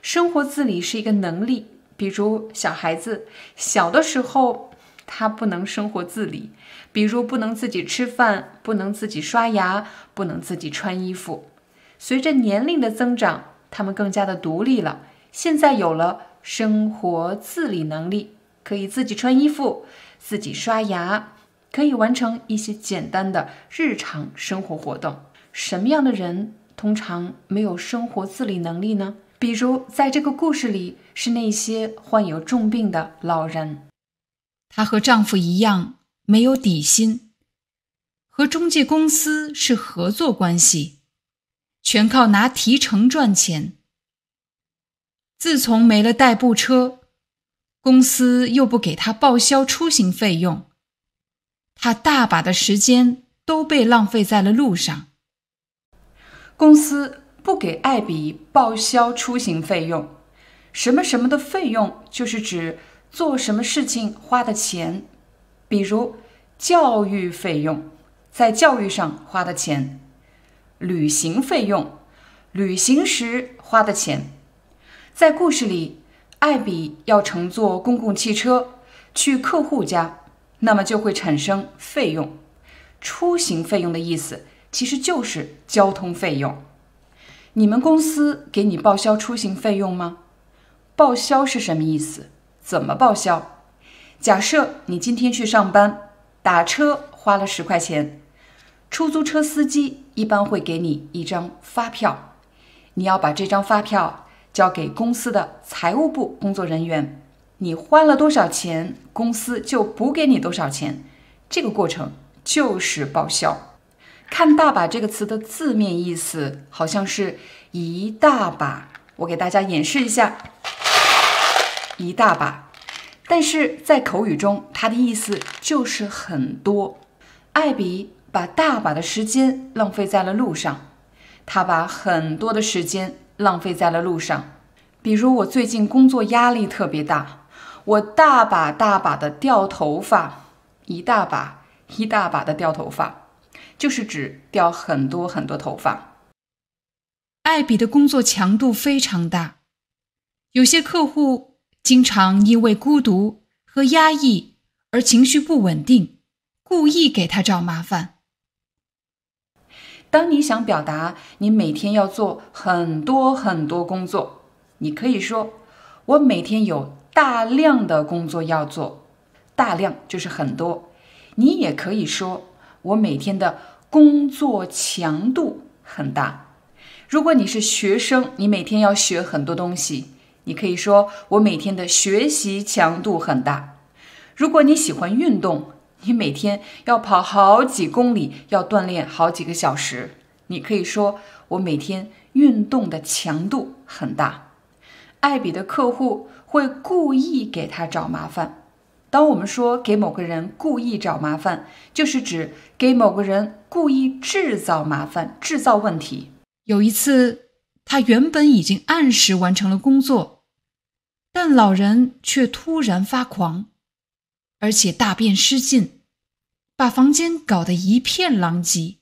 生活自理是一个能力，比如小孩子小的时候，他不能生活自理，比如不能自己吃饭，不能自己刷牙，不能自己穿衣服。随着年龄的增长，他们更加的独立了，现在有了生活自理能力，可以自己穿衣服，自己刷牙，可以完成一些简单的日常生活活动。什么样的人通常没有生活自理能力呢？比如，在这个故事里，是那些患有重病的老人。她和丈夫一样没有底薪，和中介公司是合作关系，全靠拿提成赚钱。自从没了代步车，公司又不给她报销出行费用，她大把的时间都被浪费在了路上。公司。不给艾比报销出行费用。什么什么的费用，就是指做什么事情花的钱，比如教育费用，在教育上花的钱；旅行费用，旅行时花的钱。在故事里，艾比要乘坐公共汽车去客户家，那么就会产生费用。出行费用的意思其实就是交通费用。你们公司给你报销出行费用吗？报销是什么意思？怎么报销？假设你今天去上班，打车花了十块钱，出租车司机一般会给你一张发票，你要把这张发票交给公司的财务部工作人员，你花了多少钱，公司就补给你多少钱，这个过程就是报销。看“大把”这个词的字面意思，好像是一大把。我给大家演示一下，一大把。但是在口语中，它的意思就是很多。艾比把大把的时间浪费在了路上，他把很多的时间浪费在了路上。比如，我最近工作压力特别大，我大把大把的掉头发，一大把一大把的掉头发。就是指掉很多很多头发。艾比的工作强度非常大，有些客户经常因为孤独和压抑而情绪不稳定，故意给他找麻烦。当你想表达你每天要做很多很多工作，你可以说：“我每天有大量的工作要做。”大量就是很多。你也可以说。我每天的工作强度很大。如果你是学生，你每天要学很多东西，你可以说我每天的学习强度很大。如果你喜欢运动，你每天要跑好几公里，要锻炼好几个小时，你可以说我每天运动的强度很大。艾比的客户会故意给他找麻烦。当我们说给某个人故意找麻烦，就是指给某个人故意制造麻烦、制造问题。有一次，他原本已经按时完成了工作，但老人却突然发狂，而且大便失禁，把房间搞得一片狼藉，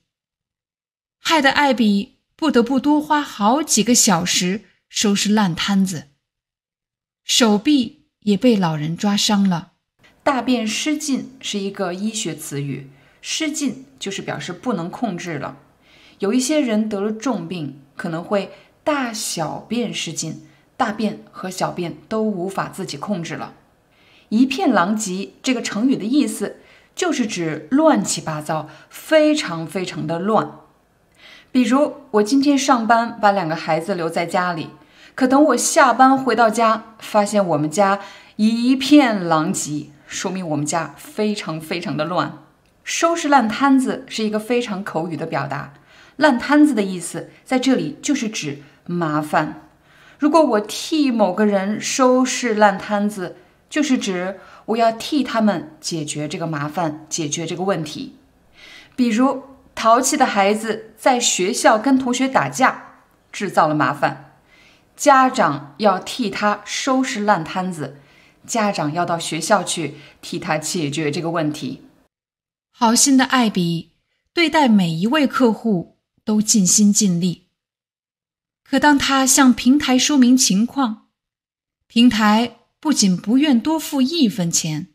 害得艾比不得不多花好几个小时收拾烂摊子，手臂也被老人抓伤了。大便失禁是一个医学词语，失禁就是表示不能控制了。有一些人得了重病，可能会大小便失禁，大便和小便都无法自己控制了。一片狼藉这个成语的意思就是指乱七八糟，非常非常的乱。比如我今天上班把两个孩子留在家里，可等我下班回到家，发现我们家一片狼藉。说明我们家非常非常的乱。收拾烂摊子是一个非常口语的表达。烂摊子的意思在这里就是指麻烦。如果我替某个人收拾烂摊子，就是指我要替他们解决这个麻烦，解决这个问题。比如淘气的孩子在学校跟同学打架，制造了麻烦，家长要替他收拾烂摊子。家长要到学校去替他解决这个问题。好心的艾比对待每一位客户都尽心尽力，可当他向平台说明情况，平台不仅不愿多付一分钱，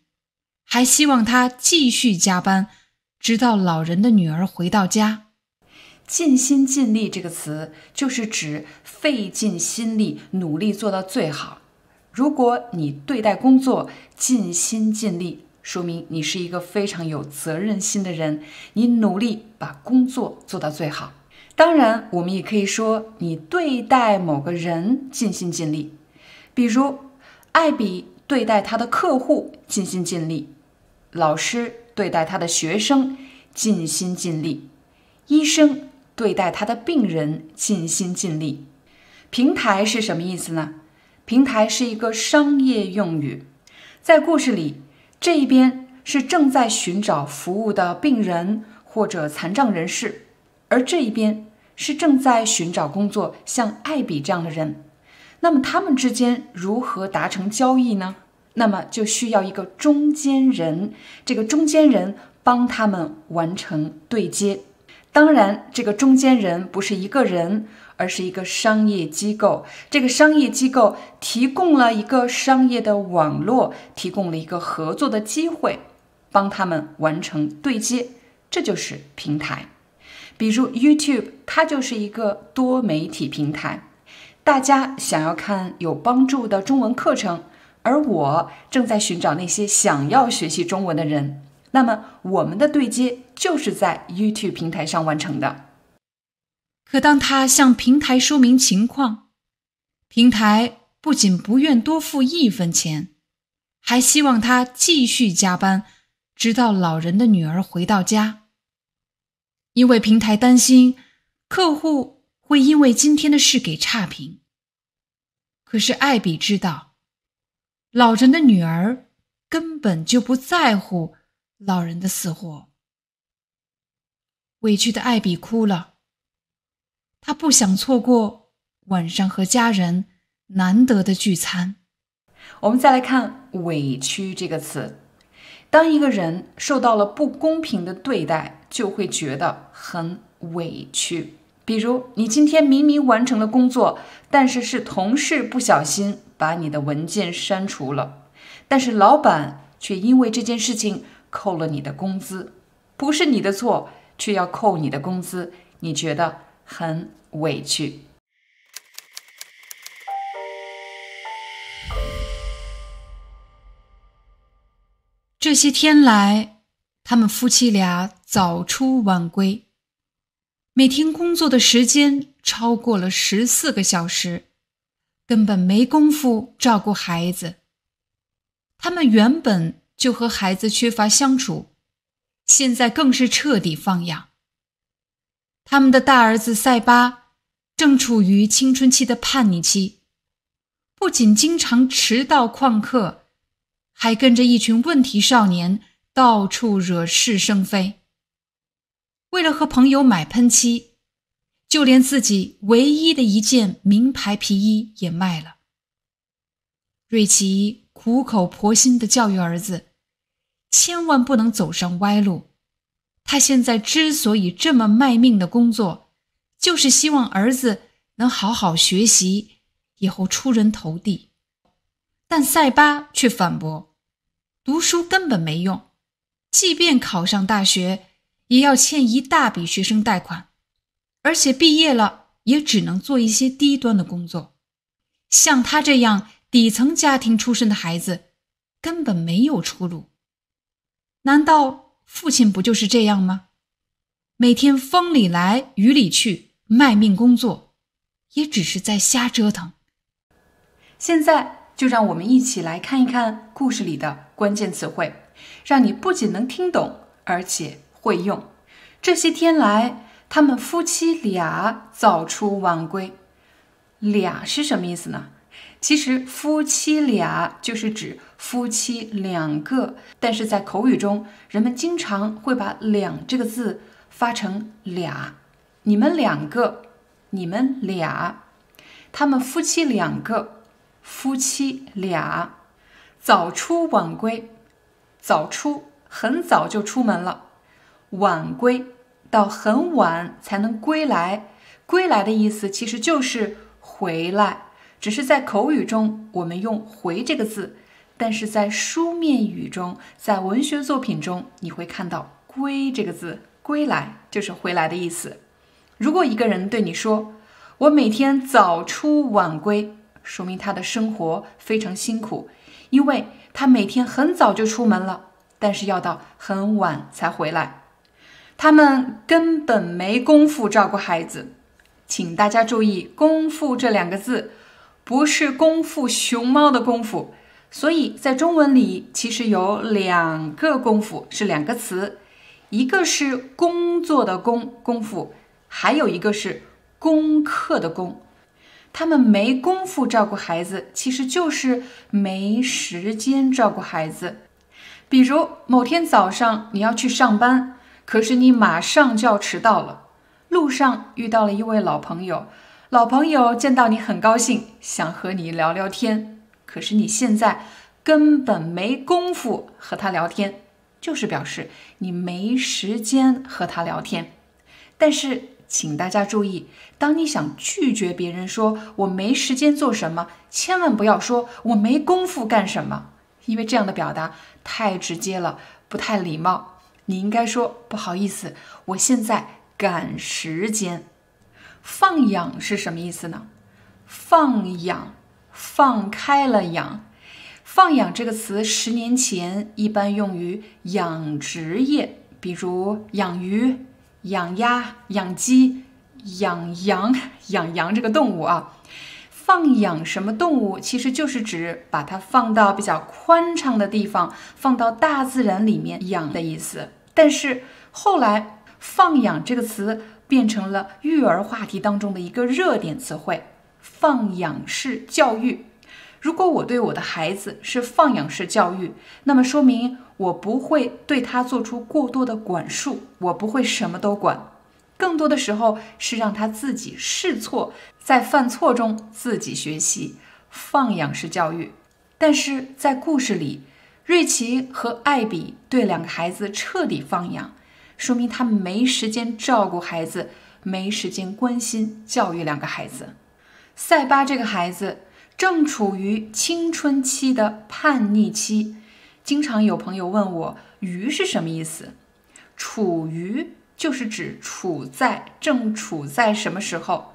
还希望他继续加班，直到老人的女儿回到家。尽心尽力这个词就是指费尽心力，努力做到最好。如果你对待工作尽心尽力，说明你是一个非常有责任心的人，你努力把工作做到最好。当然，我们也可以说你对待某个人尽心尽力，比如艾比对待他的客户尽心尽力，老师对待他的学生尽心尽力，医生对待他的病人尽心尽力。平台是什么意思呢？平台是一个商业用语，在故事里，这一边是正在寻找服务的病人或者残障人士，而这一边是正在寻找工作，像艾比这样的人。那么他们之间如何达成交易呢？那么就需要一个中间人，这个中间人帮他们完成对接。当然，这个中间人不是一个人，而是一个商业机构。这个商业机构提供了一个商业的网络，提供了一个合作的机会，帮他们完成对接。这就是平台。比如 YouTube，它就是一个多媒体平台。大家想要看有帮助的中文课程。而我正在寻找那些想要学习中文的人，那么我们的对接就是在 YouTube 平台上完成的。可当他向平台说明情况，平台不仅不愿多付一分钱，还希望他继续加班，直到老人的女儿回到家。因为平台担心客户会因为今天的事给差评。可是艾比知道。老人的女儿根本就不在乎老人的死活，委屈的艾比哭了。他不想错过晚上和家人难得的聚餐。我们再来看“委屈”这个词。当一个人受到了不公平的对待，就会觉得很委屈。比如，你今天明明完成了工作，但是是同事不小心。把你的文件删除了，但是老板却因为这件事情扣了你的工资，不是你的错，却要扣你的工资，你觉得很委屈。这些天来，他们夫妻俩早出晚归，每天工作的时间超过了十四个小时。根本没工夫照顾孩子，他们原本就和孩子缺乏相处，现在更是彻底放养。他们的大儿子塞巴正处于青春期的叛逆期，不仅经常迟到旷课，还跟着一群问题少年到处惹是生非。为了和朋友买喷漆。就连自己唯一的一件名牌皮衣也卖了。瑞奇苦口婆心的教育儿子，千万不能走上歪路。他现在之所以这么卖命的工作，就是希望儿子能好好学习，以后出人头地。但塞巴却反驳：读书根本没用，即便考上大学，也要欠一大笔学生贷款。而且毕业了也只能做一些低端的工作，像他这样底层家庭出身的孩子，根本没有出路。难道父亲不就是这样吗？每天风里来雨里去，卖命工作，也只是在瞎折腾。现在就让我们一起来看一看故事里的关键词汇，让你不仅能听懂，而且会用。这些天来。他们夫妻俩早出晚归，俩是什么意思呢？其实夫妻俩就是指夫妻两个，但是在口语中，人们经常会把“两”这个字发成“俩”。你们两个，你们俩，他们夫妻两个，夫妻俩早出晚归，早出很早就出门了，晚归。到很晚才能归来，归来的意思其实就是回来，只是在口语中我们用“回”这个字，但是在书面语中，在文学作品中，你会看到“归”这个字，归来就是回来的意思。如果一个人对你说“我每天早出晚归”，说明他的生活非常辛苦，因为他每天很早就出门了，但是要到很晚才回来。他们根本没工夫照顾孩子，请大家注意“功夫”这两个字，不是功夫熊猫的功夫。所以在中文里，其实有两个功夫，是两个词，一个是工作的工功夫，还有一个是功课的功。他们没功夫照顾孩子，其实就是没时间照顾孩子。比如某天早上你要去上班。可是你马上就要迟到了，路上遇到了一位老朋友，老朋友见到你很高兴，想和你聊聊天。可是你现在根本没工夫和他聊天，就是表示你没时间和他聊天。但是，请大家注意，当你想拒绝别人说“我没时间做什么”，千万不要说“我没工夫干什么”，因为这样的表达太直接了，不太礼貌。你应该说：“不好意思，我现在。”赶时间，放养是什么意思呢？放养，放开了养。放养这个词，十年前一般用于养殖业，比如养鱼、养鸭、养鸡、养羊、养羊这个动物啊。放养什么动物，其实就是指把它放到比较宽敞的地方，放到大自然里面养的意思。但是后来。放养这个词变成了育儿话题当中的一个热点词汇，放养式教育。如果我对我的孩子是放养式教育，那么说明我不会对他做出过多的管束，我不会什么都管，更多的时候是让他自己试错，在犯错中自己学习，放养式教育。但是在故事里，瑞奇和艾比对两个孩子彻底放养。说明他没时间照顾孩子，没时间关心教育两个孩子。塞巴这个孩子正处于青春期的叛逆期，经常有朋友问我“于”是什么意思？处于就是指处在，正处在什么时候？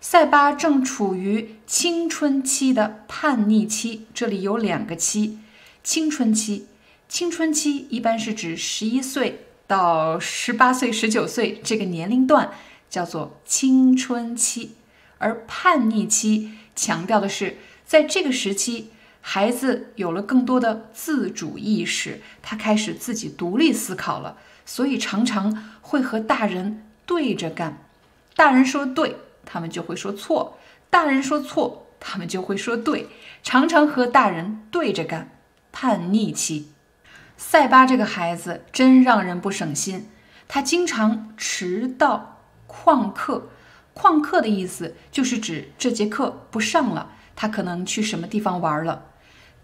塞巴正处于青春期的叛逆期，这里有两个期：青春期，青春期一般是指十一岁。到十八岁、十九岁这个年龄段叫做青春期，而叛逆期强调的是，在这个时期，孩子有了更多的自主意识，他开始自己独立思考了，所以常常会和大人对着干。大人说对，他们就会说错；大人说错，他们就会说对，常常和大人对着干。叛逆期。塞巴这个孩子真让人不省心，他经常迟到、旷课。旷课的意思就是指这节课不上了，他可能去什么地方玩了。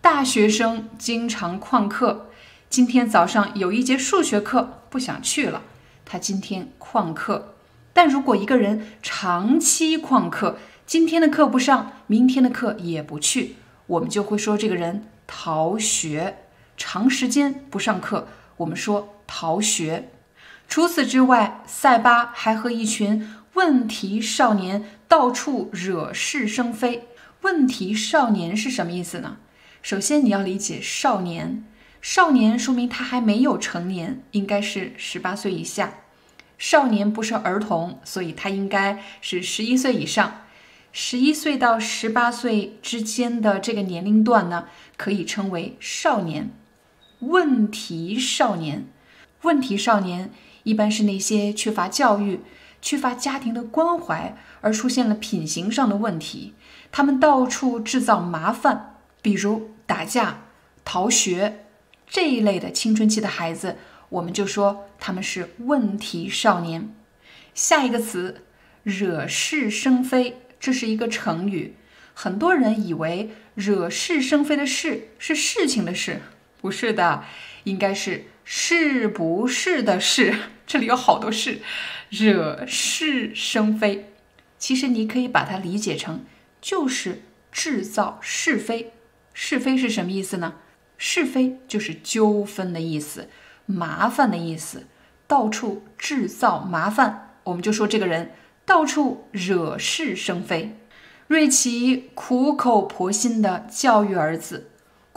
大学生经常旷课，今天早上有一节数学课不想去了，他今天旷课。但如果一个人长期旷课，今天的课不上，明天的课也不去，我们就会说这个人逃学。长时间不上课，我们说逃学。除此之外，塞巴还和一群问题少年到处惹是生非。问题少年是什么意思呢？首先你要理解少年，少年说明他还没有成年，应该是十八岁以下。少年不是儿童，所以他应该是十一岁以上。十一岁到十八岁之间的这个年龄段呢，可以称为少年。问题少年，问题少年一般是那些缺乏教育、缺乏家庭的关怀而出现了品行上的问题，他们到处制造麻烦，比如打架、逃学这一类的青春期的孩子，我们就说他们是问题少年。下一个词，惹是生非，这是一个成语，很多人以为惹是生非的“是”是事情的“事”。不是的，应该是是不是的“是”。这里有好多“是”，惹是生非。其实你可以把它理解成就是制造是非。是非是什么意思呢？是非就是纠纷的意思，麻烦的意思，到处制造麻烦。我们就说这个人到处惹是生非。瑞奇苦口婆心地教育儿子。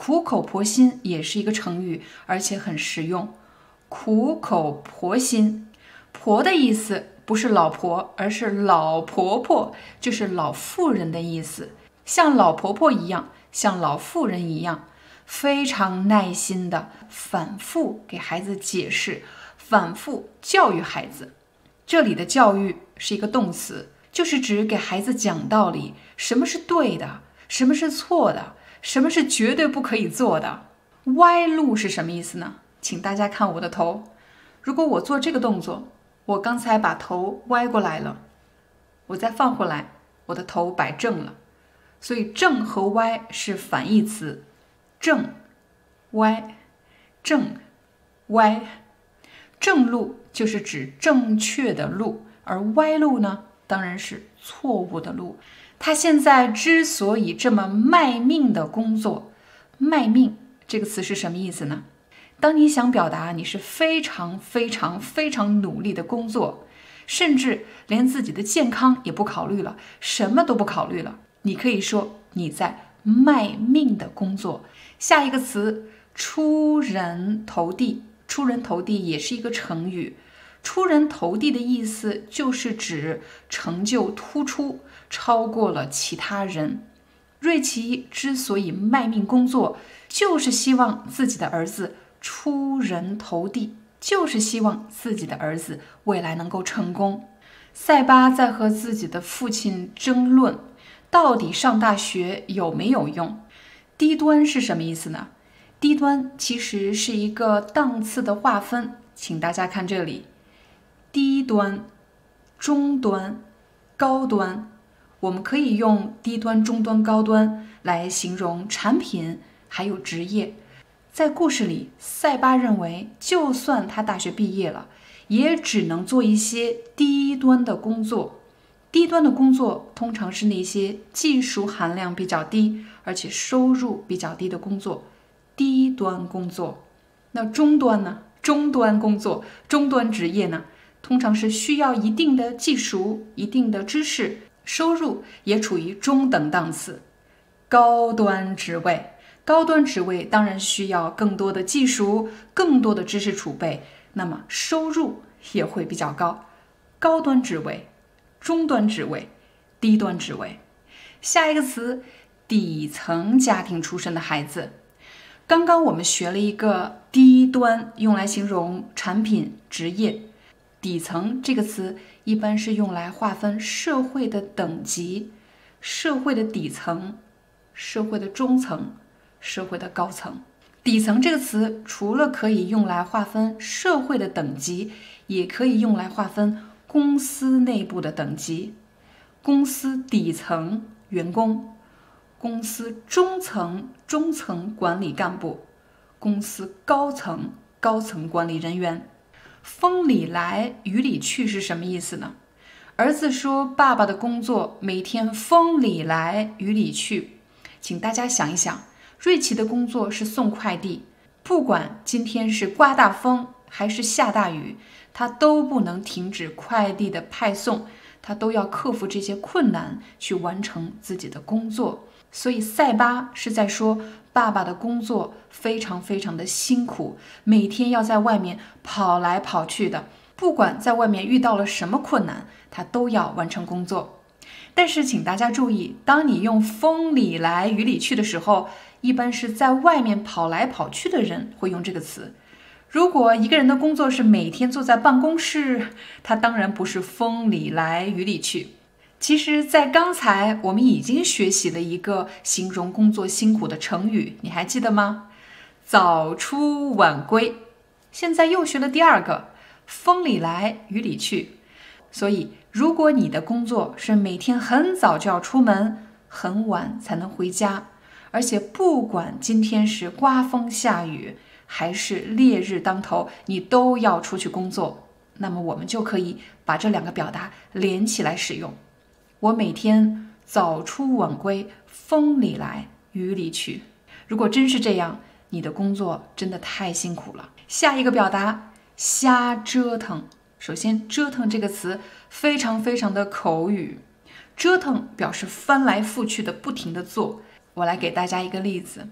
苦口婆心也是一个成语，而且很实用。苦口婆心，婆的意思不是老婆，而是老婆婆，就是老妇人的意思。像老婆婆一样，像老妇人一样，非常耐心的反复给孩子解释，反复教育孩子。这里的教育是一个动词，就是指给孩子讲道理，什么是对的，什么是错的。什么是绝对不可以做的？歪路是什么意思呢？请大家看我的头。如果我做这个动作，我刚才把头歪过来了，我再放回来，我的头摆正了。所以正和歪是反义词，正、歪、正、歪。正路就是指正确的路，而歪路呢，当然是错误的路。他现在之所以这么卖命的工作，卖命这个词是什么意思呢？当你想表达你是非常非常非常努力的工作，甚至连自己的健康也不考虑了，什么都不考虑了，你可以说你在卖命的工作。下一个词出人头地，出人头地也是一个成语。出人头地的意思就是指成就突出，超过了其他人。瑞奇之所以卖命工作，就是希望自己的儿子。出人头地，就是希望自己的儿子未来能够成功。塞巴在和自己的父亲争论，到底上大学有没有用？低端是什么意思呢？低端其实是一个档次的划分，请大家看这里：低端、中端、高端。我们可以用低端、中端、高端来形容产品，还有职业。在故事里，塞巴认为，就算他大学毕业了，也只能做一些低端的工作。低端的工作通常是那些技术含量比较低，而且收入比较低的工作。低端工作，那中端呢？中端工作、中端职业呢？通常是需要一定的技术、一定的知识，收入也处于中等档次。高端职位。高端职位当然需要更多的技术、更多的知识储备，那么收入也会比较高。高端职位、中端职位、低端职位。下一个词，底层家庭出身的孩子。刚刚我们学了一个低端，用来形容产品、职业。底层这个词一般是用来划分社会的等级，社会的底层，社会的中层。社会的高层，底层这个词除了可以用来划分社会的等级，也可以用来划分公司内部的等级。公司底层员工，公司中层中层管理干部，公司高层高层管理人员。风里来雨里去是什么意思呢？儿子说：“爸爸的工作每天风里来雨里去。”请大家想一想。瑞奇的工作是送快递，不管今天是刮大风还是下大雨，他都不能停止快递的派送，他都要克服这些困难去完成自己的工作。所以塞巴是在说，爸爸的工作非常非常的辛苦，每天要在外面跑来跑去的，不管在外面遇到了什么困难，他都要完成工作。但是请大家注意，当你用风里来雨里去的时候，一般是在外面跑来跑去的人会用这个词。如果一个人的工作是每天坐在办公室，他当然不是风里来雨里去。其实，在刚才我们已经学习了一个形容工作辛苦的成语，你还记得吗？早出晚归。现在又学了第二个，风里来雨里去。所以，如果你的工作是每天很早就要出门，很晚才能回家。而且不管今天是刮风下雨还是烈日当头，你都要出去工作。那么我们就可以把这两个表达连起来使用。我每天早出晚归，风里来雨里去。如果真是这样，你的工作真的太辛苦了。下一个表达瞎折腾。首先，折腾这个词非常非常的口语，折腾表示翻来覆去的不停的做。我来给大家一个例子，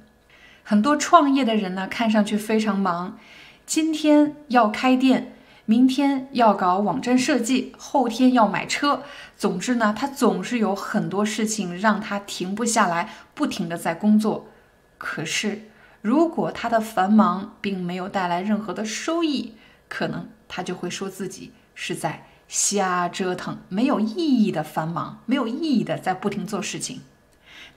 很多创业的人呢，看上去非常忙，今天要开店，明天要搞网站设计，后天要买车，总之呢，他总是有很多事情让他停不下来，不停的在工作。可是，如果他的繁忙并没有带来任何的收益，可能他就会说自己是在瞎折腾，没有意义的繁忙，没有意义的在不停做事情。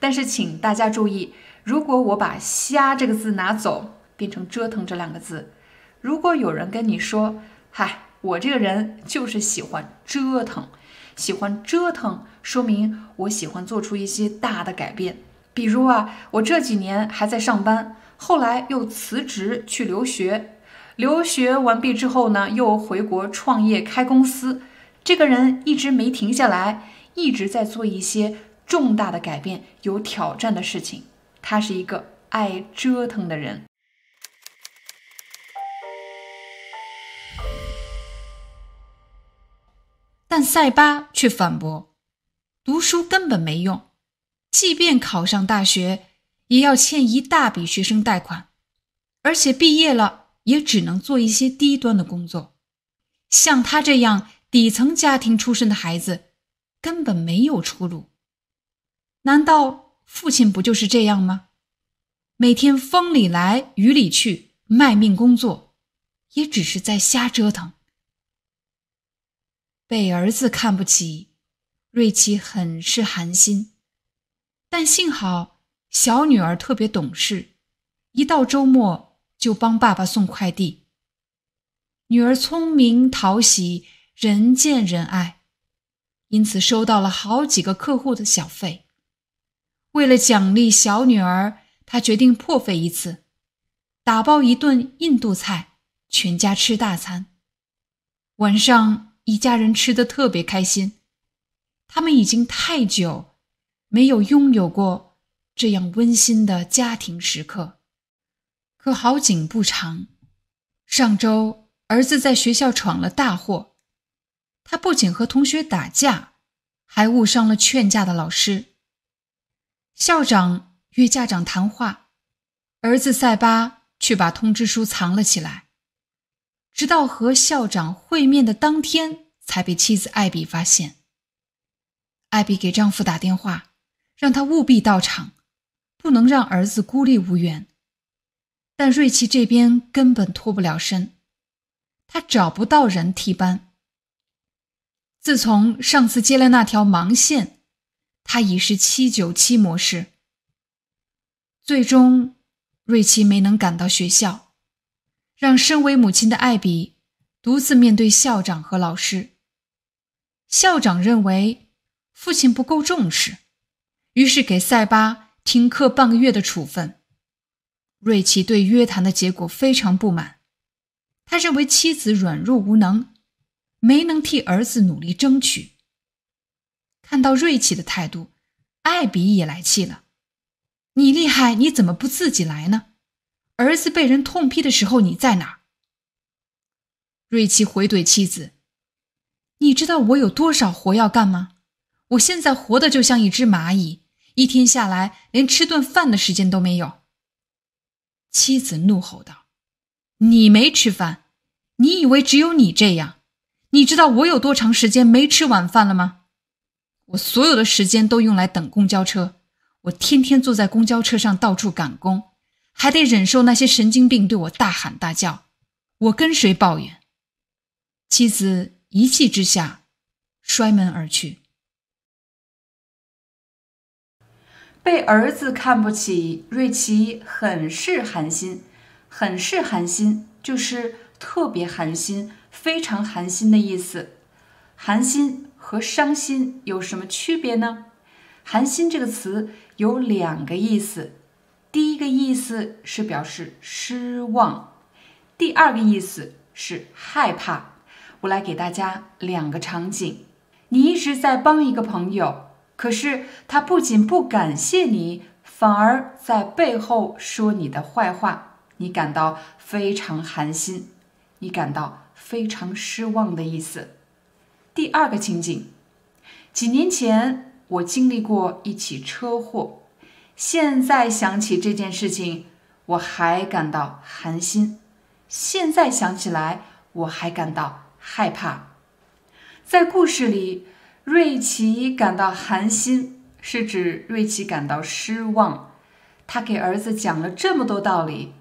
但是，请大家注意，如果我把“瞎”这个字拿走，变成“折腾”这两个字，如果有人跟你说：“嗨，我这个人就是喜欢折腾，喜欢折腾，说明我喜欢做出一些大的改变。比如啊，我这几年还在上班，后来又辞职去留学，留学完毕之后呢，又回国创业开公司。这个人一直没停下来，一直在做一些重大的改变、有挑战的事情。他是一个爱折腾的人。但塞巴却反驳：“读书根本没用，即便考上大学，也要欠一大笔学生贷款，而且毕业了也只能做一些低端的工作。像他这样底层家庭出身的孩子，根本没有出路。难道父亲不就是这样吗？每天风里来雨里去，卖命工作，也只是在瞎折腾。”被儿子看不起，瑞奇很是寒心。但幸好小女儿特别懂事，一到周末就帮爸爸送快递。女儿聪明讨喜，人见人爱，因此收到了好几个客户的小费。为了奖励小女儿，他决定破费一次，打包一顿印度菜，全家吃大餐。晚上。一家人吃的特别开心，他们已经太久没有拥有过这样温馨的家庭时刻。可好景不长，上周儿子在学校闯了大祸，他不仅和同学打架，还误伤了劝架的老师。校长约家长谈话，儿子塞巴却把通知书藏了起来。直到和校长会面的当天，才被妻子艾比发现。艾比给丈夫打电话，让他务必到场，不能让儿子孤立无援。但瑞奇这边根本脱不了身，他找不到人替班。自从上次接了那条盲线，他已是七九七模式。最终，瑞奇没能赶到学校。让身为母亲的艾比独自面对校长和老师。校长认为父亲不够重视，于是给塞巴停课半个月的处分。瑞奇对约谈的结果非常不满，他认为妻子软弱无能，没能替儿子努力争取。看到瑞奇的态度，艾比也来气了：“你厉害，你怎么不自己来呢？”儿子被人痛批的时候，你在哪？瑞奇回怼妻子：“你知道我有多少活要干吗？我现在活的就像一只蚂蚁，一天下来连吃顿饭的时间都没有。”妻子怒吼道：“你没吃饭？你以为只有你这样？你知道我有多长时间没吃晚饭了吗？我所有的时间都用来等公交车，我天天坐在公交车上到处赶工。”还得忍受那些神经病对我大喊大叫，我跟谁抱怨？妻子一气之下摔门而去。被儿子看不起，瑞奇很是寒心。很是寒心就是特别寒心、非常寒心的意思。寒心和伤心有什么区别呢？寒心这个词有两个意思。第一个意思是表示失望，第二个意思是害怕。我来给大家两个场景：你一直在帮一个朋友，可是他不仅不感谢你，反而在背后说你的坏话，你感到非常寒心，你感到非常失望的意思。第二个情景：几年前我经历过一起车祸。现在想起这件事情，我还感到寒心；现在想起来，我还感到害怕。在故事里，瑞奇感到寒心，是指瑞奇感到失望。他给儿子讲了这么多道理，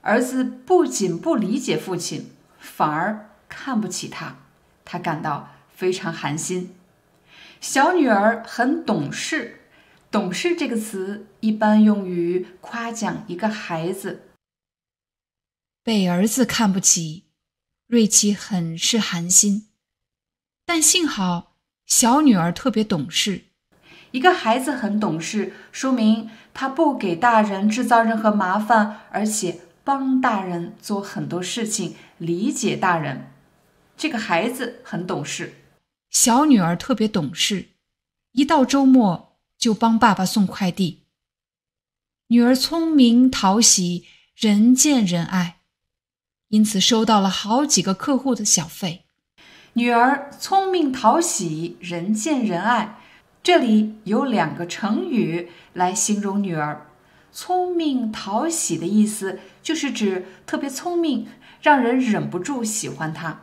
儿子不仅不理解父亲，反而看不起他，他感到非常寒心。小女儿很懂事。懂事这个词一般用于夸奖一个孩子。被儿子看不起，瑞奇很是寒心。但幸好小女儿特别懂事。一个孩子很懂事，说明他不给大人制造任何麻烦，而且帮大人做很多事情，理解大人。这个孩子很懂事。小女儿特别懂事，一到周末就帮爸爸送快递。女儿聪明讨喜，人见人爱，因此收到了好几个客户的小费。女儿聪明讨喜，人见人爱。这里有两个成语来形容女儿，聪明讨喜的意思就是指特别聪明，让人忍不住喜欢她。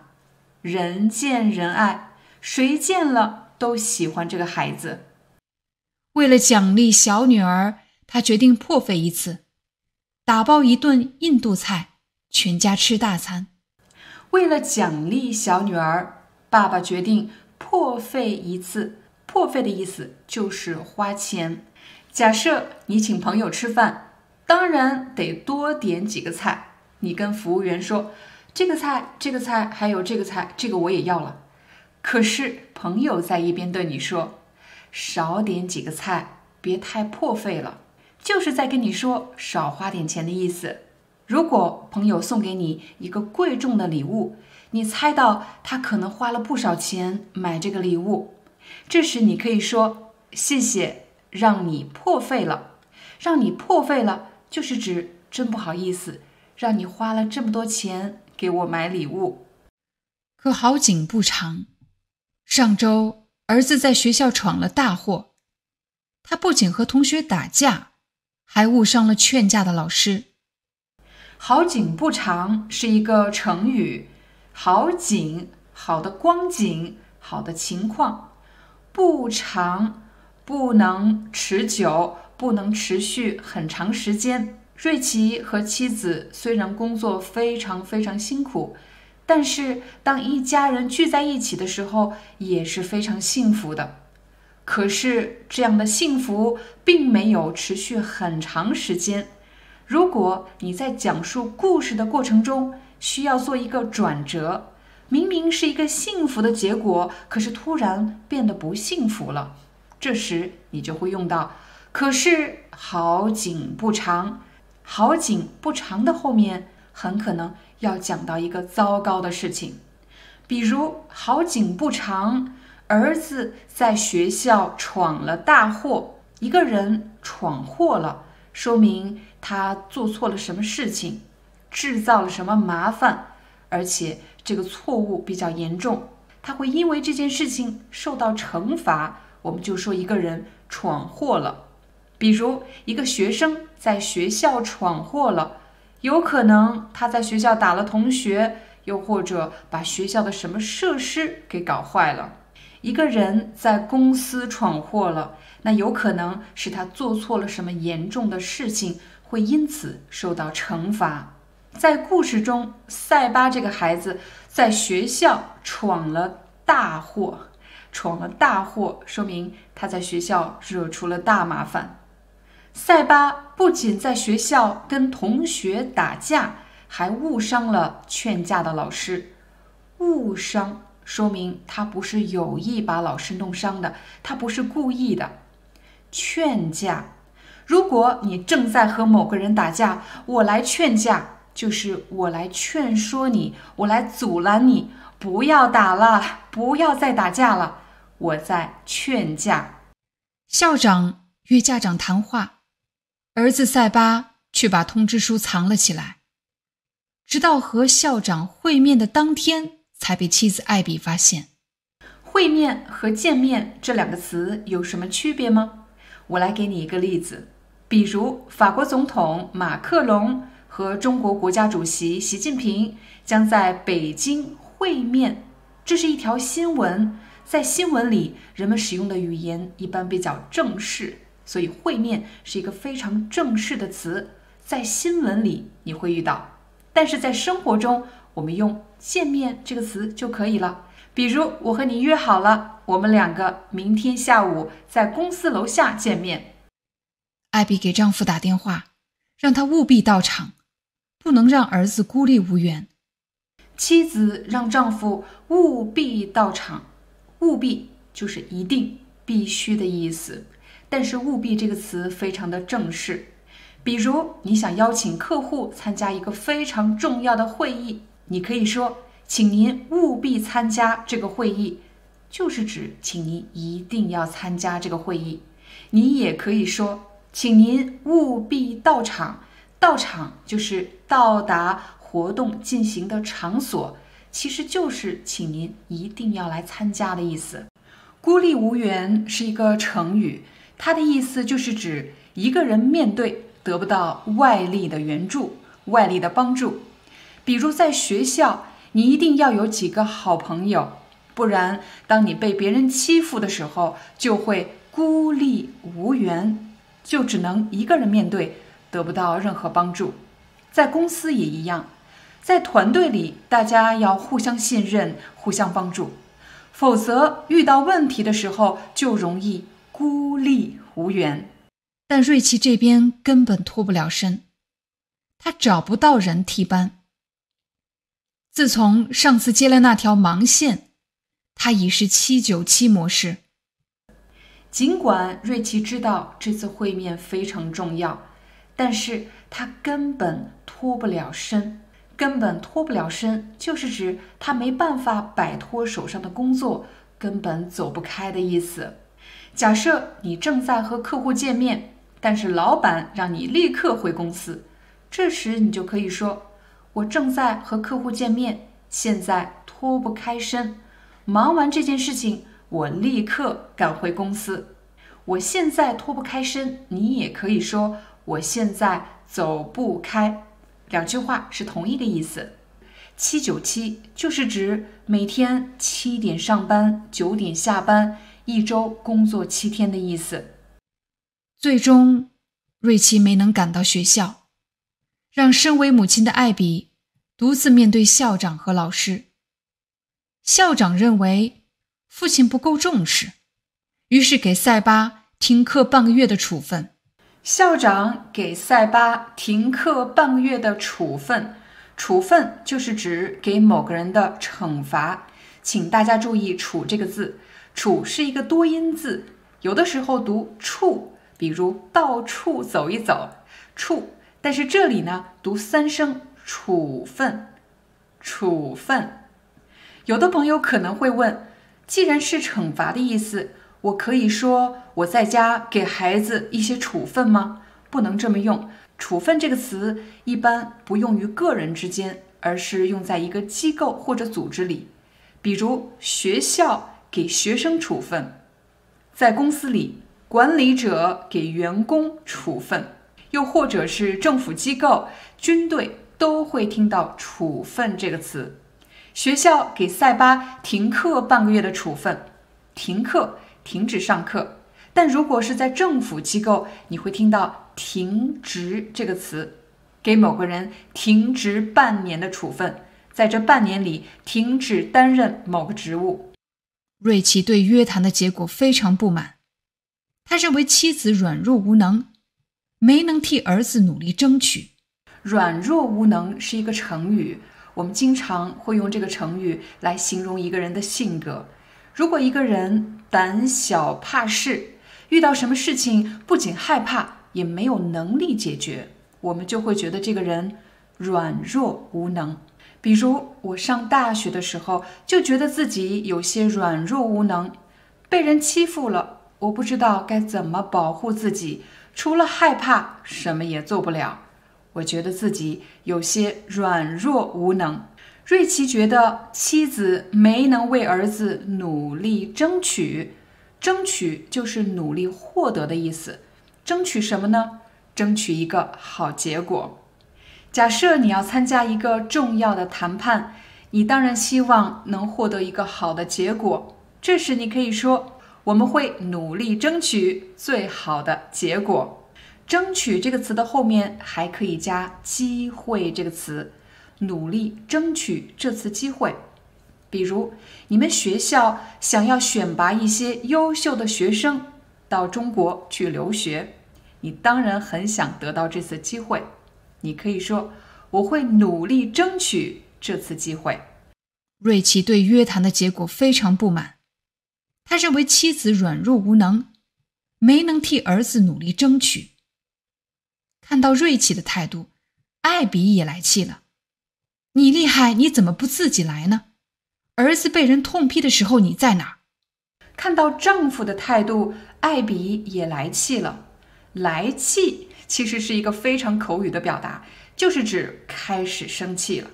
人见人爱，谁见了都喜欢这个孩子。为了奖励小女儿，他决定破费一次，打包一顿印度菜，全家吃大餐。为了奖励小女儿，爸爸决定破费一次。破费的意思就是花钱。假设你请朋友吃饭，当然得多点几个菜。你跟服务员说：“这个菜，这个菜，还有这个菜，这个我也要了。”可是朋友在一边对你说：“少点几个菜，别太破费了。”就是在跟你说少花点钱的意思。如果朋友送给你一个贵重的礼物，你猜到他可能花了不少钱买这个礼物。这时你可以说谢谢，让你破费了，让你破费了，就是指真不好意思，让你花了这么多钱给我买礼物。可好景不长，上周儿子在学校闯了大祸，他不仅和同学打架，还误伤了劝架的老师。好景不长是一个成语，好景，好的光景，好的情况。不长，不能持久，不能持续很长时间。瑞奇和妻子虽然工作非常非常辛苦，但是当一家人聚在一起的时候也是非常幸福的。可是这样的幸福并没有持续很长时间。如果你在讲述故事的过程中需要做一个转折。明明是一个幸福的结果，可是突然变得不幸福了。这时你就会用到“可是好景不长”，好景不长的后面很可能要讲到一个糟糕的事情，比如“好景不长”，儿子在学校闯了大祸。一个人闯祸了，说明他做错了什么事情，制造了什么麻烦，而且。这个错误比较严重，他会因为这件事情受到惩罚。我们就说一个人闯祸了，比如一个学生在学校闯祸了，有可能他在学校打了同学，又或者把学校的什么设施给搞坏了。一个人在公司闯祸了，那有可能是他做错了什么严重的事情，会因此受到惩罚。在故事中，塞巴这个孩子在学校闯了大祸，闯了大祸，说明他在学校惹出了大麻烦。塞巴不仅在学校跟同学打架，还误伤了劝架的老师。误伤说明他不是有意把老师弄伤的，他不是故意的。劝架，如果你正在和某个人打架，我来劝架。就是我来劝说你，我来阻拦你，不要打了，不要再打架了。我在劝架。校长约家长谈话，儿子塞巴却把通知书藏了起来，直到和校长会面的当天才被妻子艾比发现。会面和见面这两个词有什么区别吗？我来给你一个例子，比如法国总统马克龙。和中国国家主席习近平将在北京会面，这是一条新闻。在新闻里，人们使用的语言一般比较正式，所以会面是一个非常正式的词。在新闻里你会遇到，但是在生活中，我们用见面这个词就可以了。比如，我和你约好了，我们两个明天下午在公司楼下见面。艾比给丈夫打电话，让他务必到场。不能让儿子孤立无援。妻子让丈夫务必到场，务必就是一定、必须的意思。但是“务必”这个词非常的正式。比如，你想邀请客户参加一个非常重要的会议，你可以说：“请您务必参加这个会议”，就是指请您一定要参加这个会议。你也可以说：“请您务必到场”，到场就是到达。活动进行的场所，其实就是请您一定要来参加的意思。孤立无援是一个成语，它的意思就是指一个人面对得不到外力的援助、外力的帮助。比如在学校，你一定要有几个好朋友，不然当你被别人欺负的时候，就会孤立无援，就只能一个人面对，得不到任何帮助。在公司也一样。在团队里，大家要互相信任、互相帮助，否则遇到问题的时候就容易孤立无援。但瑞奇这边根本脱不了身，他找不到人替班。自从上次接了那条盲线，他已是七九七模式。尽管瑞奇知道这次会面非常重要，但是他根本脱不了身。根本脱不了身，就是指他没办法摆脱手上的工作，根本走不开的意思。假设你正在和客户见面，但是老板让你立刻回公司，这时你就可以说：“我正在和客户见面，现在脱不开身。忙完这件事情，我立刻赶回公司。我现在脱不开身。”你也可以说：“我现在走不开。”两句话是同一个意思，七九七就是指每天七点上班，九点下班，一周工作七天的意思。最终，瑞奇没能赶到学校，让身为母亲的艾比独自面对校长和老师。校长认为父亲不够重视，于是给塞巴停课半个月的处分。校长给塞巴停课半个月的处分，处分就是指给某个人的惩罚。请大家注意“处”这个字，“处”是一个多音字，有的时候读“处”，比如到处走一走，“处”。但是这里呢，读三声“处分”，处分。有的朋友可能会问，既然是惩罚的意思。我可以说我在家给孩子一些处分吗？不能这么用。处分这个词一般不用于个人之间，而是用在一个机构或者组织里。比如学校给学生处分，在公司里管理者给员工处分，又或者是政府机构、军队都会听到“处分”这个词。学校给塞巴停课半个月的处分，停课。停止上课，但如果是在政府机构，你会听到“停职”这个词，给某个人停职半年的处分，在这半年里停止担任某个职务。瑞奇对约谈的结果非常不满，他认为妻子软弱无能，没能替儿子努力争取。软弱无能是一个成语，我们经常会用这个成语来形容一个人的性格。如果一个人胆小怕事，遇到什么事情不仅害怕，也没有能力解决，我们就会觉得这个人软弱无能。比如我上大学的时候，就觉得自己有些软弱无能，被人欺负了，我不知道该怎么保护自己，除了害怕，什么也做不了。我觉得自己有些软弱无能。瑞奇觉得妻子没能为儿子努力争取，争取就是努力获得的意思。争取什么呢？争取一个好结果。假设你要参加一个重要的谈判，你当然希望能获得一个好的结果。这时你可以说：“我们会努力争取最好的结果。”争取这个词的后面还可以加“机会”这个词。努力争取这次机会，比如你们学校想要选拔一些优秀的学生到中国去留学，你当然很想得到这次机会。你可以说：“我会努力争取这次机会。瑞奇对约谈的结果非常不满，他认为妻子软弱无能，没能替儿子努力争取。看到瑞奇的态度，艾比也来气了：“你厉害，你怎么不自己来呢？儿子被人痛批的时候，你在哪儿？”看到丈夫的态度，艾比也来气了。来气其实是一个非常口语的表达，就是指开始生气了。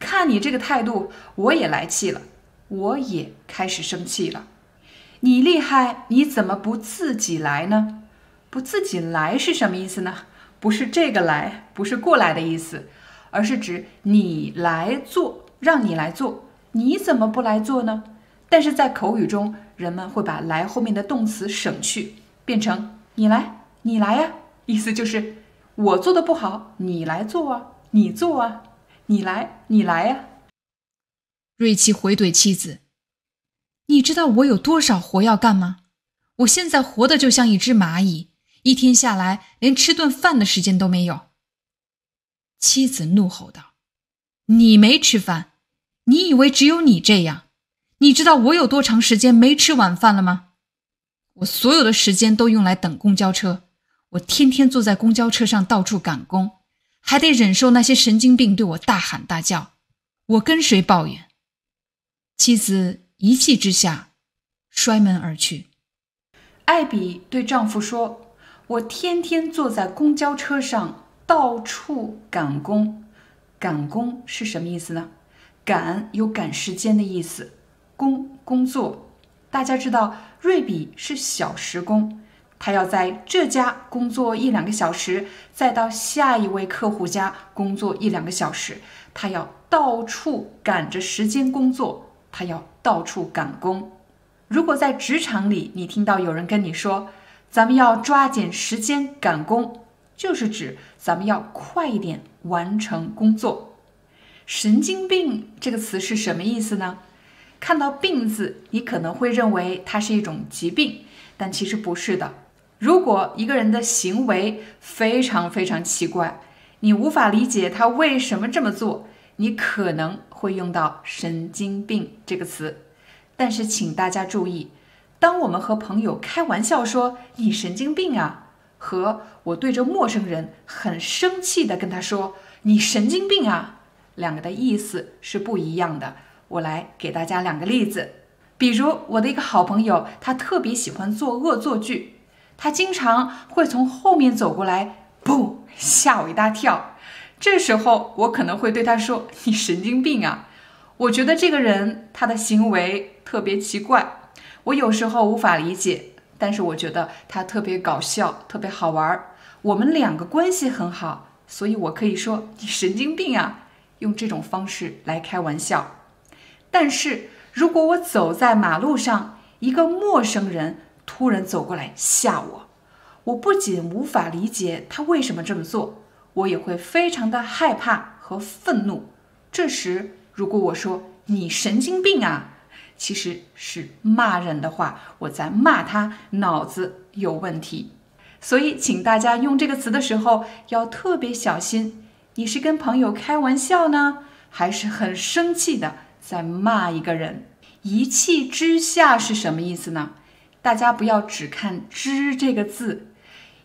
看你这个态度，我也来气了，我也开始生气了。你厉害，你怎么不自己来呢？不自己来是什么意思呢？不是这个来，不是过来的意思，而是指你来做，让你来做，你怎么不来做呢？但是在口语中，人们会把“来”后面的动词省去，变成“你来，你来呀”，意思就是我做的不好，你来做啊，你做啊。你来，你来呀！瑞奇回怼妻子：“你知道我有多少活要干吗？我现在活的就像一只蚂蚁，一天下来连吃顿饭的时间都没有。”妻子怒吼道：“你没吃饭？你以为只有你这样？你知道我有多长时间没吃晚饭了吗？我所有的时间都用来等公交车，我天天坐在公交车上到处赶工。”还得忍受那些神经病对我大喊大叫，我跟谁抱怨？妻子一气之下摔门而去。艾比对丈夫说：“我天天坐在公交车上到处赶工，赶工是什么意思呢？赶有赶时间的意思，工工作。大家知道，瑞比是小时工。”他要在这家工作一两个小时，再到下一位客户家工作一两个小时。他要到处赶着时间工作，他要到处赶工。如果在职场里，你听到有人跟你说“咱们要抓紧时间赶工”，就是指咱们要快一点完成工作。神经病这个词是什么意思呢？看到“病”字，你可能会认为它是一种疾病，但其实不是的。如果一个人的行为非常非常奇怪，你无法理解他为什么这么做，你可能会用到“神经病”这个词。但是，请大家注意，当我们和朋友开玩笑说“你神经病啊”，和我对着陌生人很生气的跟他说“你神经病啊”，两个的意思是不一样的。我来给大家两个例子，比如我的一个好朋友，他特别喜欢做恶作剧。他经常会从后面走过来，嘣，吓我一大跳。这时候我可能会对他说：“你神经病啊！”我觉得这个人他的行为特别奇怪，我有时候无法理解，但是我觉得他特别搞笑，特别好玩。我们两个关系很好，所以我可以说：“你神经病啊！”用这种方式来开玩笑。但是如果我走在马路上，一个陌生人。突然走过来吓我，我不仅无法理解他为什么这么做，我也会非常的害怕和愤怒。这时，如果我说你神经病啊，其实是骂人的话，我在骂他脑子有问题。所以，请大家用这个词的时候要特别小心。你是跟朋友开玩笑呢，还是很生气的在骂一个人？一气之下是什么意思呢？大家不要只看“之”这个字，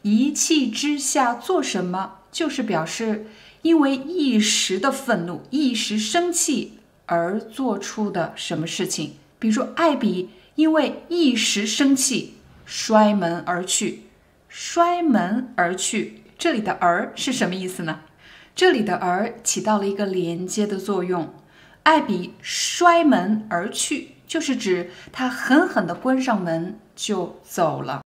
一气之下做什么，就是表示因为一时的愤怒、一时生气而做出的什么事情。比如说，艾比因为一时生气摔门而去，摔门而去，这里的“而”是什么意思呢？这里的“而”起到了一个连接的作用。艾比摔门而去，就是指他狠狠地关上门。就走了。